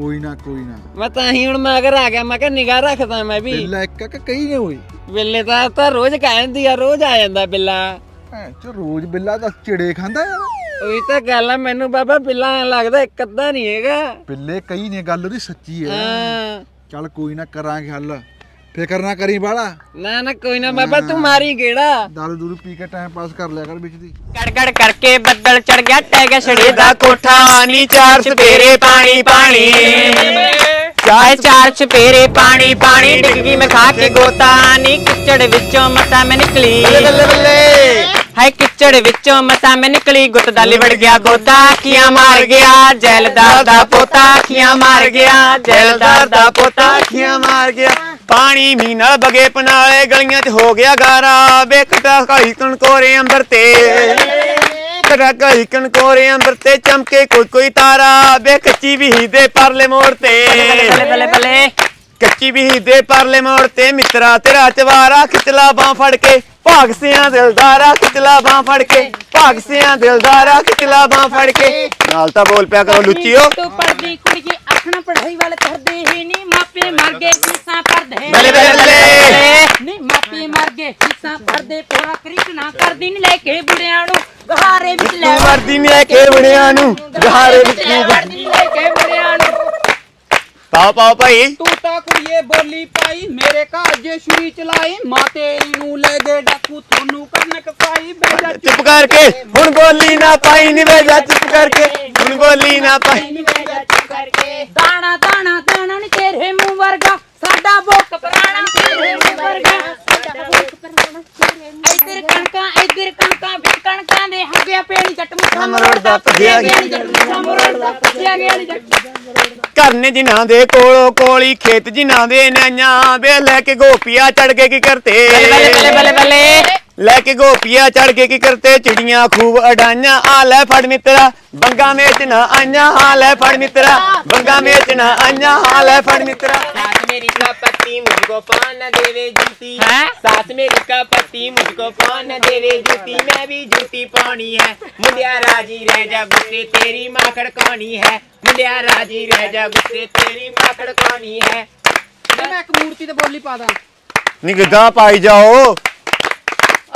ਕੋਈ ਨਾ ਕੋਈ ਨਾ। ਮੈਂ ਤਾਂ ਹੀ ਹੁਣ ਮਗਰ ਆ ਗਿਆ ਮੈਂ ਕਿਹਾ ਨਿਗਾਹ ਰੱਖਦਾ ਮੈਂ ਵੀ। ਬਿੱਲਾ ਇੱਕ ਕਿ ਕਈ ਨੇ ਹੋਈ? ਬਿੱਲੇ ਤਾਂ ਤਾਂ ਰੋਜ਼ ਕਹਿੰਦੀ ਆ ਰੋਜ਼ ਆ ਜਾਂਦਾ ਬਿੱਲਾ। ਚ ਰੋਜ਼ ਬਿੱਲਾ ਦਾ ਚਿੜੇ ਖਾਂਦਾ ਯਾਰ। ਉਹੀ ਤਾਂ ਗੱਲ ਆ ਮੈਨੂੰ ਬਾਬਾ ਬਿੱਲਾ ਐਂ ਲੱਗਦਾ ਇੱਕ ਅੱਧਾ ਨਹੀਂ ਹੈਗਾ। ਬਿੱਲੇ ਕਈ ਨੇ ਗੱਲ ਉਹਦੀ ਸੱਚੀ ਹੈ। ਹਾਂ। ਚੱਲ ਕੋਈ ਨਾ ਕਰਾਂਗੇ ਹੱਲ। ਫਿਕਰ ਨਾ ਕਰੀ ਬਾਲਾ। ਨਾ ਨਾ ਕੋਈ ਨਾ ਬਾਬਾ ਤੂੰ ਮਾਰੀ ਗੇੜਾ। ਦਾਰੂ ਦੂਰੂ ਪੀ ਕੇ ਟਾਈਮ ਪਾਸ ਕਰ ਲਿਆ ਕਰ ਵਿੱਚ ਦੀ। ਗੜਗੜ ਕਰਕੇ ਬੱਦਲ ਚੜ ਗਿਆ ਟੈਗਾ ਛੜੇ ਦਾ ਕੋਠਾ। ਨੀ ਚਾਰ ਸਵੇਰੇ ਪਾਣੀ ਪਾਣੀ। ਚਾਹੇ ਚਾਰ ਚਪੇਰੇ ਪਾਣੀ ਪਾਣੀ ਡਿੱਗੀ ਮੈਂ ਖਾ ਕੇ ਗੋਤਾ। ਨੀ ਕਿਚੜ ਵਿੱਚੋਂ ਮਤਾ ਮੈਂ ਨਿਕਲੀ। ਬੱਲੇ ਬੱਲੇ ਹਾਏ ਕਿਚੜ ਵਿੱਚੋਂ ਮਤਾ ਮੈਂ ਨਿਕਲੀ। ਗੁੱਟ ਦਾ ਲਿਵੜ ਗਿਆ ਗੋਤਾ ਅੱਖੀਆਂ ਮਾਰ ਗਿਆ ਜੈਲਦਾਰ ਦਾ ਪੋਤਾ ਅੱਖੀਆਂ ਮਾਰ ਗਿਆ ਜੈਲਦਾਰ ਦਾ ਪੋਤਾ ਅੱਖੀਆਂ ਮਾਰ ਗਿਆ। ਪਾਣੀ ਮੀ ਨਾਲ ਬਗੇ ਪਨਾਲੇ ਗਲੀਆਂ 'ਚ ਹੋ ਗਿਆ ਗਾਰਾ। ਵੇਖਦਾ ਕਾਈ ਕਣਕੋਰੇ ਅੰਬਰ ਤੇ। ਕਰਾ ਕਾਈ ਕਣਕੋਰੇ ਅੰਬਰ ਤੇ ਚਮਕੇ ਕੋਈ ਕੋਈ ਤਾਰਾ। ਵੇ ਕੱਚੀ ਵੀ ਦੇ ਪਰਲੇ ਮੋੜ ਤੇ। ਬੱਲੇ ਬੱਲੇ ਬੱਲੇ ਕੱਚੀ ਵੀ ਦੇ ਪਰਲੇ ਮੋੜ ਤੇ। ਮਿੱਤਰਾ ਤੇਰਾ ਚਵਾਰਾ ਖਿਚਲਾ ਬਾਹ ਫੜ ਕੇ। ਭਾਗ ਸਿਆਂ ਦਿਲਦਾਰਾ ਖਿਚਲਾ ਬਾਹ ਫੜ ਕੇ ਭਾਗ ਸਿਆਂ ਦਿਲਦਾਰਾ ਖਿਚਲਾ ਬਾਹ ਫੜ ਕੇ। ਨਾਲ ਤਾਂ ਬੋਲ ਪਿਆ ਕਰੋ ਲੁੱਚੀਓ। ਤੂੰ ਪੜਦੀ ਕੁੜੀਏ ਆਖਣਾ ਪੜਾਈ ਵਾਲ ਕਰਦੇ ਹੀ ਨਹੀਂ ਮਾਪੇ ਮਰ ਗਏ ਫੀਸਾਂ ਭਰਦੇ ਬੱਲੇ ਬੱਲੇ ਨਹੀਂ ਮਾਪੇ ਮਰ ਗਏ ਫੀਸਾਂ ਭਰਦੇ ਪੂਰਾ ਕ੍ਰਿਸ਼ਨਾ ਕਰਦੀ ਨਹੀਂ ਲੈ ਕੇ ਬੁੜਿਆਂ ਨੂੰ। ਗਹਾਰੇ ਵਿੱਚ ਲੈ ਤੂੰ ਵਰਦੀ ਨੇ ਕੇ ਬੜਿਆਂ ਨੂੰ। ਗਹਾਰੇ ਵਿੱਚ ਲੈ ਵੜਦੀ ਨੀ ਲੈ ਕੇ ਬੁੜਿਆਂ ਨੂੰ ਪਾਓ ਪਾਓ ਭਾਈ। ਤੂੰ ਤਾਂ ਕੁੜੀਏ ਬੋਲੀ ਪਾਈ ਮੇਰੇ ਘਰ ਜੇ ਛੁਰੀ ਚਲਾਈ ਮਾਂ ਤੇਰੀ ਨੂੰ ਲੈ ਗਏ ਡਾਕੂ ਤੁਹਾਨੂੰ ਕਨਕ ਪਾਈ ਬੇਜਾ ਚੁੱਪ ਕਰਕੇ। ਹੁਣ ਬੋਲੀ ਨਾ ਪਾਈ ਨੀ ਵੇਜਾ ਚੁੱਪ ਕਰਕੇ। ਹੁਣ ਬੋਲੀ ਨਾ ਪਾਈ। ਦਾਣਾ ਦਾਣਾ ਦਾਣਾ ਨੀ ਤੇਰੇ ਮੂੰਹ ਵਰਗਾ। ਸਾਡਾ ਬੋਕ ਪੁਰਾਣਾ ਤੇਰੇ ਵਰਗਾ ਇੱਧਰ ਕਣਕਾਂ ਇੱਧਰ ਕਣਕਾਂ ਵੀ ਕਣਕਾਂ ਦੇ ਹੱਗਿਆ ਪੇਣੀ ਜੱਟ ਮੁੱਠਾ ਮੁੱਠਾ ਮਰੋੜਦਾ ਭੱਜਿਆ ਗਿਆ। ਕਰਨੇ ਜਿਨ੍ਹਾਂ ਦੇ ਕੋਲੋਂ ਕੋਲੀ ਖੇਤ ਜਿਨ੍ਹਾਂ ਦੇ ਨੈਆਂ ਵੇ ਲੈ ਕੇ ਗੋਪੀਆ ਚੜ ਕੇ ਕੀ ਕਰਤੇ? ਬੱਲੇ ਬੱਲੇ ਬੱਲੇ ਲੈ ਕੇ ਗੋਪੀਆ ਚੜ ਕੇ ਕੀ ਕਰਤੇ? ਚਿੜੀਆਂ ਖੂਬ ਅਡਾਈਆਂ ਆ ਲੈ ਫੜ ਮਿੱਤਰਾ ਬੰਗਾ ਮੇਚ ਨਾ ਆਈਆਂ ਆ ਲੈ ਫੜ ਮਿੱਤਰਾ ਬੰਗਾ ਮੇਚ ਨਾ ਆਈਆਂ ਆ ਲੈ ਫੜ ਮਿੱਤਰਾ। मेरी का पति मुझको पान देवे जूती। सास मेरी का पति मुझको पान देवे जूती। मैं भी जूती पानी है। मुंडिया राज़ी रह जा गुस्से तेरी माखड़ कौनी है। मुंडिया राज़ी रह जा गुस्से तेरी माखड़ कौनी है। मूर्ति तो बोली पादा निगदा पाई जाओ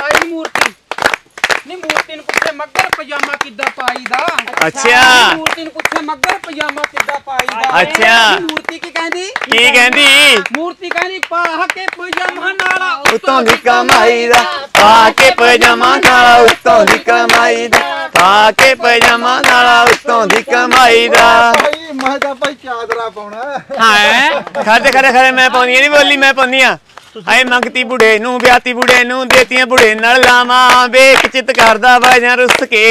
आई मूर्ति ਨਹੀਂ ਮੂਰਤੀ ਨੂੰ ਪੁੱਛੇ ਮੱਗਰ ਪਜਾਮਾ ਕਿੱਦਾਂ ਪਾਈਦਾ? ਅੱਛਾ। ਮੂਰਤੀ ਨੂੰ ਪੁੱਛੇ ਮੱਗਰ ਪਜਾਮਾ ਕਿੱਦਾਂ ਪਾਈਦਾ? ਅੱਛਾ। ਮੂਰਤੀ ਕੀ ਕਹਿੰਦੀ? ਕੀ ਕਹਿੰਦੀ? ਮੂਰਤੀ ਕਹਿੰਦੀ ਪਾਹ ਕੇ ਪਜਾਮਾ ਨਾਲਾ ਉਤੋਂ ਦੀ ਕਮਾਈ ਦਾ ਪਾ ਕੇ ਪਜਾਮਾ ਨਾਲਾ ਉਤੋਂ ਦੀ ਕਮਾਈ ਦਾ ਪਾ ਕੇ ਪਜਾਮਾ ਨਾਲਾ ਉਤੋਂ ਦੀ ਕਮਾਈ ਦਾ ਭਾਈ ਮੈਂ ਤਾਂ ਭਾਈ ਚਾਦਰਾ ਪਾਉਣਾ। ਹਾਂ ਖੜੇ ਖੜੇ ਖੜੇ ਮੈਂ ਪਾਉਂਦੀ ਨਹੀਂ ਬੋਲੀ ਮੈਂ ਪਾਉਂਦੀ ਆ। ਹਾਏ ਮੰਗਤੀ ਬੁੜੇ ਨੂੰ ਵਿਆਹਤੀ ਬੁੜੇ ਨੂੰ ਦੇਤੀਆਂ ਬੁੜੇ ਨਾਲ ਲਾਵਾਂ। ਵੇਖ ਚਿੱਤ ਕਰਦਾ ਬਾਜਾਂ ਰੁੱਸ ਕੇ।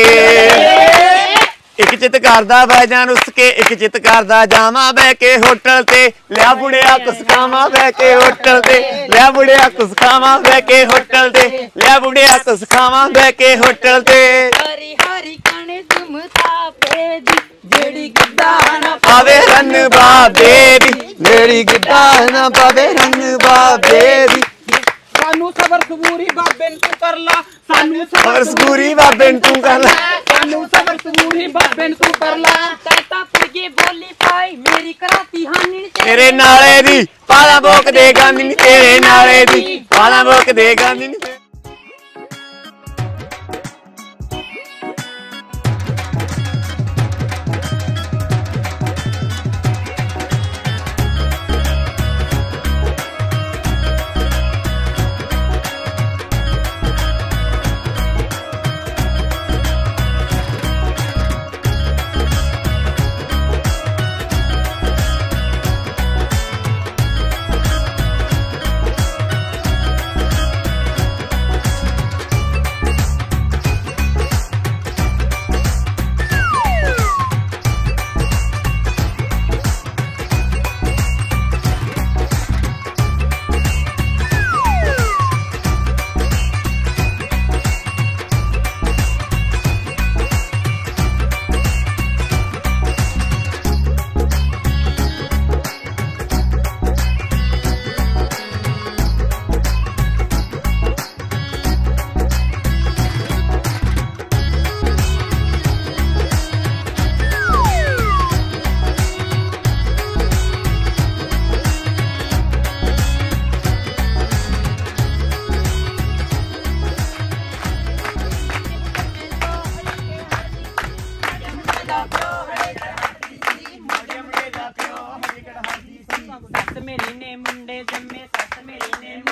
ਇੱਕ ਚਿੱਤ ਕਰਦਾ ਬਾਜਾਂ ਰੁੱਸ ਕੇ ਇੱਕ ਚਿੱਤ ਕਰਦਾ ਜਾਵਾਂ ਬਹਿ ਕੇ ਹੋਟਲ ਤੇ। ਲਿਆ ਬੁੜਿਆ ਕੁਸ ਖਾਵਾਂ ਬਹਿ ਕੇ ਹੋਟਲ ਤੇ। ਲਿਆ ਬੁੜਿਆ ਕੁਸ ਖਾਵਾਂ ਬਹਿ ਕੇ ਹੋਟਲ ਤੇ। ਲਿਆ ਬੁੜਿਆ ਕੁਸ ਖਾਵਾਂ ਬਹਿ ਕੇ ਹੋਟਲ ਤੇ। ਹਰੀ ਹਰੀ ਕਣ ਤੁਮ ਤਾਪੇ ਦੀ ਜਿਹੜੀ ਗਿੱਧਾ ਗਿੱਧਾ ਨਾ ਪਾਵੇ ਰੰਨ ਬਾਬੇ ਦੀ ਮੇਰੀ ਗਿੱਧਾ ਨਾ ਪਾਵੇ ਰੰਨ ਬਾਬੇ ਦੀ ਸਾਨੂੰ ਸਬਰ ਸਬੂਰੀ ਬਾਬੇ ਨੂੰ ਤੂੰ ਕਰ ਲਾ ਸਾਨੂੰ ਸਬਰ ਸਬੂਰੀ ਬਾਬੇ ਨੂੰ ਤੂੰ ਕਰ ਲਾ। ਸਾਨੂੰ ਸਬਰ ਸਬੂਰੀ ਬਾਬੇ ਨੂੰ ਤੂੰ ਕਰ ਲਾ। ਤੈਤਾ ਪੁਰਗੇ ਬੋਲੀ ਪਾਈ ਮੇਰੀ ਕਰਾਤੀ ਹਾਨੀ ਤੇਰੇ ਨਾਲੇ ਦੀ ਪਾਲਾ ਬੋਕ ਦੇ ਗਾਂਦੀ ਨੀ ਤੇਰੇ ਨਾਲੇ ਦੀ ਪਾਲਾ ਬੋਕ ਦੇ ਗਾਂਦੀ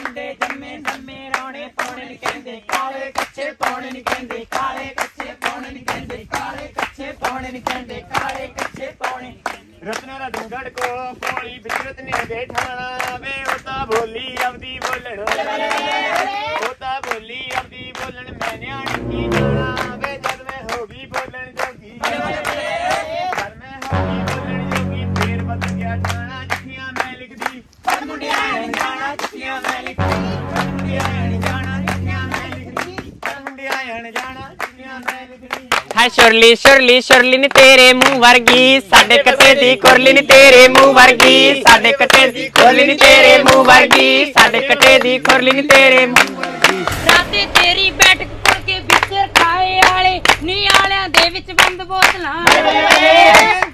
ਮੁੰਡੇ ਜੰਮੇ ਜੰਮੇ ਰੌਣੇ ਪਾਉਣੇ ਨੀ ਕਹਿੰਦੇ ਕਾਲੇ ਕੱਚੇ ਪਾਉਣੇ ਨੀ ਕਹਿੰਦੇ ਕਾਲੇ ਕੱਚੇ ਪਾਉਣੇ ਨੀ ਕਹਿੰਦੇ ਕਾਲੇ ਕੱਚੇ ਪਾਉਣੇ ਨੀ ਕਹਿੰਦੇ ਕਾਲੇ ਕੱਚੇ ਪਾਉਣੇ ਰਤਨਾ ਦਾ ਡੰਗੜ ਕੋਲੋਂ ਕੋਲੀ ਬਿਜਰਤ ਨੇ ਬੈਠਾਣਾ ਵੇ ਉਹ ਤਾਂ ਬੋਲੀ ਆਪਦੀ ਬੋਲਣ। ਉਹ ਤਾਂ ਬੋਲੀ ਆਪਦੀ ਬੋਲਣ ਮੈਂ ਨਿਆਣੀ ਕੀ ਜਾਣਾ? ਹਾਏ ਸ਼ੁਰਲੀ ਸ਼ੁਰਲੀ ਸ਼ੁਰਲੀ ਨੀ ਤੇਰੇ ਮੂੰਹ ਵਰਗੀ। ਸਾਡੇ ਕੱਟੇ ਦੀ ਕੁਰਲੀ ਨੀ ਤੇਰੇ ਮੂੰਹ ਵਰਗੀ। ਸਾਡੇ ਕੱਟੇ ਦੀ ਕੁਰਲੀ ਨੀ ਤੇਰੇ ਮੂੰਹ ਵਰਗੀ। ਸਾਡੇ ਕੱਟੇ ਦੀ ਕੁਰਲੀ ਨੀ ਤੇਰੇ ਮੂੰਹ ਵਰਗੀ। ਰਾਤੇ ਤੇਰੀ ਬੈਠਕ ਪੁੜ ਕੇ ਵਿਚਰ ਖਾਏ ਵਾਲੇ ਨੀ ਆਲਿਆਂ ਦੇ ਵਿੱਚ ਬੰਦ ਬੋਤਲਾਂ।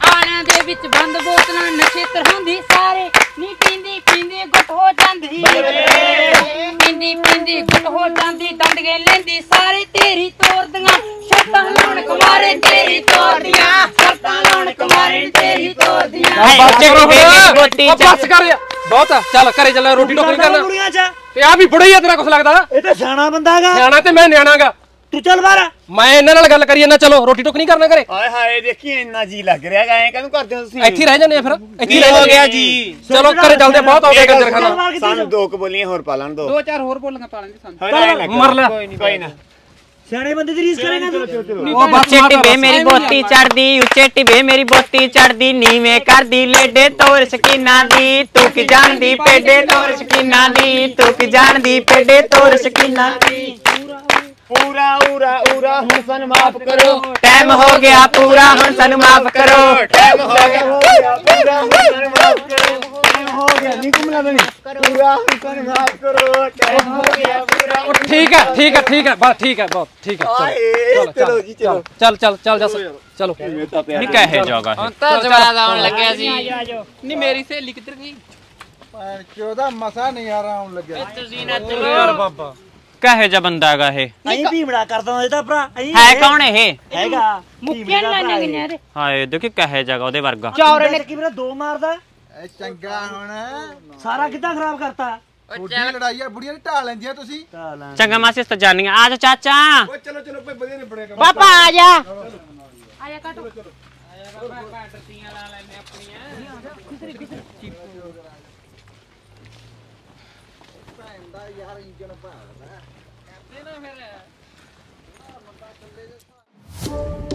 ਆਲਿਆਂ ਦੇ ਵਿੱਚ ਬੰਦ ਬੋਤਲਾਂ ਨਛੇਤਰ ਹੁੰਦੀ ਸਾਰੇ। ਨੀ ਪੀਂਦੀ ਪੀਂਦੀ ਗੁੱਟ ਹੋ ਜਾਂਦੀ। ਪੀਂਦੀ ਪੀਂਦੀ ਗੁੱਟ ਹੋ ਜਾਂਦੀ ਦੰਦਗੇ ਲੈਂਦੀ ਸਾਰੇ ਤੇਰੀ ਤੋਰਦੀਆਂ ਸ਼ਰਤਾਂ ਲਾਉਣ ਕੁਮਾਰੇ ਤੇਰੀ ਤੋਰਦੀਆਂ ਸ਼ਰਤਾਂ ਲਾਉਣ ਕੁਮਾਰੇ ਤੇਰੀ ਤੋਰਦੀਆਂ ਬਸ ਕਰ ਯਾਰ। ਬਹੁਤ ਆ। ਚੱਲ ਘਰੇ ਚੱਲ ਰੋਟੀ ਟੋਕਰੀ ਕਰਨਾ ਤੇ ਆ ਵੀ ਬੁੜਾ ਹੀ ਆ ਤੇਰਾ ਕੁਛ ਲੱਗਦਾ? ਇਹ ਤਾਂ ਸਿਆਣਾ ਬੰਦਾ ਹੈਗਾ। ਸਿਆਣਾ ਤੇ ਮੈਂ ਨਿਆਣਾਗਾ ਤੂੰ ਚੱਲ ਬਾਹਰ। ਮੈਂ ਇਹਨਾਂ ਨਾਲ ਗੱਲ ਕਰੀ ਜਾਂਦਾ ਚਲੋ ਰੋਟੀ ਟੋਕ ਨਹੀਂ ਕਰਨਾ ਘਰੇ? ਹਾਏ ਹਾਏ ਦੇਖੀ ਇੰਨਾ ਜੀ ਲੱਗ ਰਿਹਾ ਐ ਕਦੋਂ ਕਰਦੇ ਹੋ ਤੁਸੀਂ? ਇੱਥੇ ਹੀ ਰਹਿ ਜਾਂਦੇ ਆ ਫਿਰ ਇੱਥੇ ਹੀ ਰਹਿ ਹੋ ਗਿਆ। ਜੀ। ਚਲੋ ਘਰੇ ਚੱਲਦੇ ਆ, ਬਹੁਤ ਹੋ ਗਿਆ ਕੰਜਰ ਖਾਨਾ ਸਾਨੂੰ ਦੋ ਕੁ ਬੋਲੀਆਂ ਹੋਰ ਪਾ ਲੈਣ ਦੋ। ਦੋ ਚਾਰ ਹੋਰ ਬੋਲੀਆਂ ਪਾ ਲੈਂਦੇ ਸਾਨੂੰ। ਮਰ ਨਹੀਂ ਕੋਈ ਨਾ ਸਿਆਣੇ ਬੰਦੇ ਦੀ ਰੀਸ ਕਰੇਗਾ ਤੂੰ ਉਹ ਬੱਚੇ ਟਿੱਬੇ ਮੇਰੀ ਬੋਤੀ ਚੜਦੀ ਉੱਚੇ ਟਿੱਬੇ ਮੇਰੀ ਬੋਤੀ ਚੜਦੀ ਨੀਵੇਂ ਕਰਦੀ ਲੇਡੇ ਤੋਰ ਸ਼ਕੀਨਾ ਦੀ ਤੂੰ ਕੀ ਜਾਣਦੀ ਪੇਡੇ ਤੋਰ ਸ਼ਕੀਨਾ ਦੀ ਤੂੰ ਕੀ ਜਾਣਦੀ ਪੇਡੇ ਤੋਰ ਸ਼ਕੀਨਾ ਦੀ। ਪੂਰਾ ਊਰਾ ਊਰਾ ਹੁਣ ਸਾਨੂੰ ਮਾਫ ਕਰੋ। ਟਾਈਮ ਹੋ ਗਿਆ ਪੂਰਾ ਹੁਣ ਸਾਨੂੰ ਮਾਫ ਕਰੋ। ਟਾਈਮ ਹੋ ਗਿਆ ਪੂਰਾ ਹੁਣ ਸਾਨੂੰ ਮਾਫ ਕਰੋ। ਟਾਈਮ ਹੋ ਗਿਆ ਨਹੀਂ ਘੁੰਮਣਾ ਬਣੀ। ਪੂਰਾ ਹੁਣ ਸਾਨੂੰ ਮਾਫ ਕਰੋ। ਟਾਈਮ ਹੋ ਗਿਆ ਪੂਰਾ। ਉਹ ਠੀਕ ਹੈ ਠੀਕ ਹੈ ਠੀਕ ਹੈ ਬਸ ਠੀਕ ਹੈ ਬਹੁਤ ਠੀਕ ਹੈ। ਚਲੋ ਚਲੋ ਜੀ, ਚਲੋ। ਚੱਲ। ਚੱਲ ਚੱਲ ਜੱਸ ਚਲੋ ਨਹੀਂ ਕਹੇ ਜੋਗਾ ਹੁਣ ਤਾਂ ਜਵਾਬ ਆਉਣ ਲੱਗਿਆ ਸੀ ਨਹੀਂ ਮੇਰੀ ਸਹੇਲੀ ਕਿੱਧਰ ਗਈ? ਭੈਣ ਚੋ ਦਾ ਮਸਾ ਨਜ਼ਾਰਾ ਆਉਣ ਲੱਗਿਆ। ਤੁਸੀਂ ਨਾ ਯਾਰ ਬਾਬਾ। ਕਹੇ ਜਾ ਬੰਦਾ ਹੈਗਾ ਇਹ? ਅਹੀਂ ਭੀਮੜਾ ਕਰਦਾ ਇਹਦਾ ਭਰਾ। ਅਹੀਂ ਹੈ ਕੌਣ ਇਹ? ਹੈਗਾ। ਮੁੱਕਿਆ ਨਾ ਨਗਨਿਆ ਰੇ ਹਾਏ ਦੇਖੀ ਕਹੇ ਜਗਾ ਉਹਦੇ ਵਰਗਾ। ਚੌਰੇ ਨੇ ਕੀ ਮੇਰਾ ਦੋ ਮਾਰਦਾ? ਇਹ ਚੰਗਾ ਹੁਣ। ਸਾਰਾ ਕਿੱਦਾਂ ਖਰਾਬ ਕਰਤਾ? ਥੋੜੀ ਲੜਾਈ ਆ ਬੁੜੀਆਂ ਦੀ ਢਾਲ ਲੈਂਦੀਆਂ ਤੁਸੀਂ। ਚੰਗਾ ਮਾਸੀ ਇਸ ਤਾਂ ਜਾਨੀਆਂ ਆ ਜਾ ਚਾਚਾ। ਓਏ ਚਲੋ ਚਲੋ ਭਾਈ ਵਧੀਆ ਨਹੀਂ ਬਣੇਗਾ ਪਾਪਾ ਆ ਜਾ। ਆਇਆ ਕਾਟੋ। ਯਾਰ ਇੰਜਨ ਭਾਲਦਾ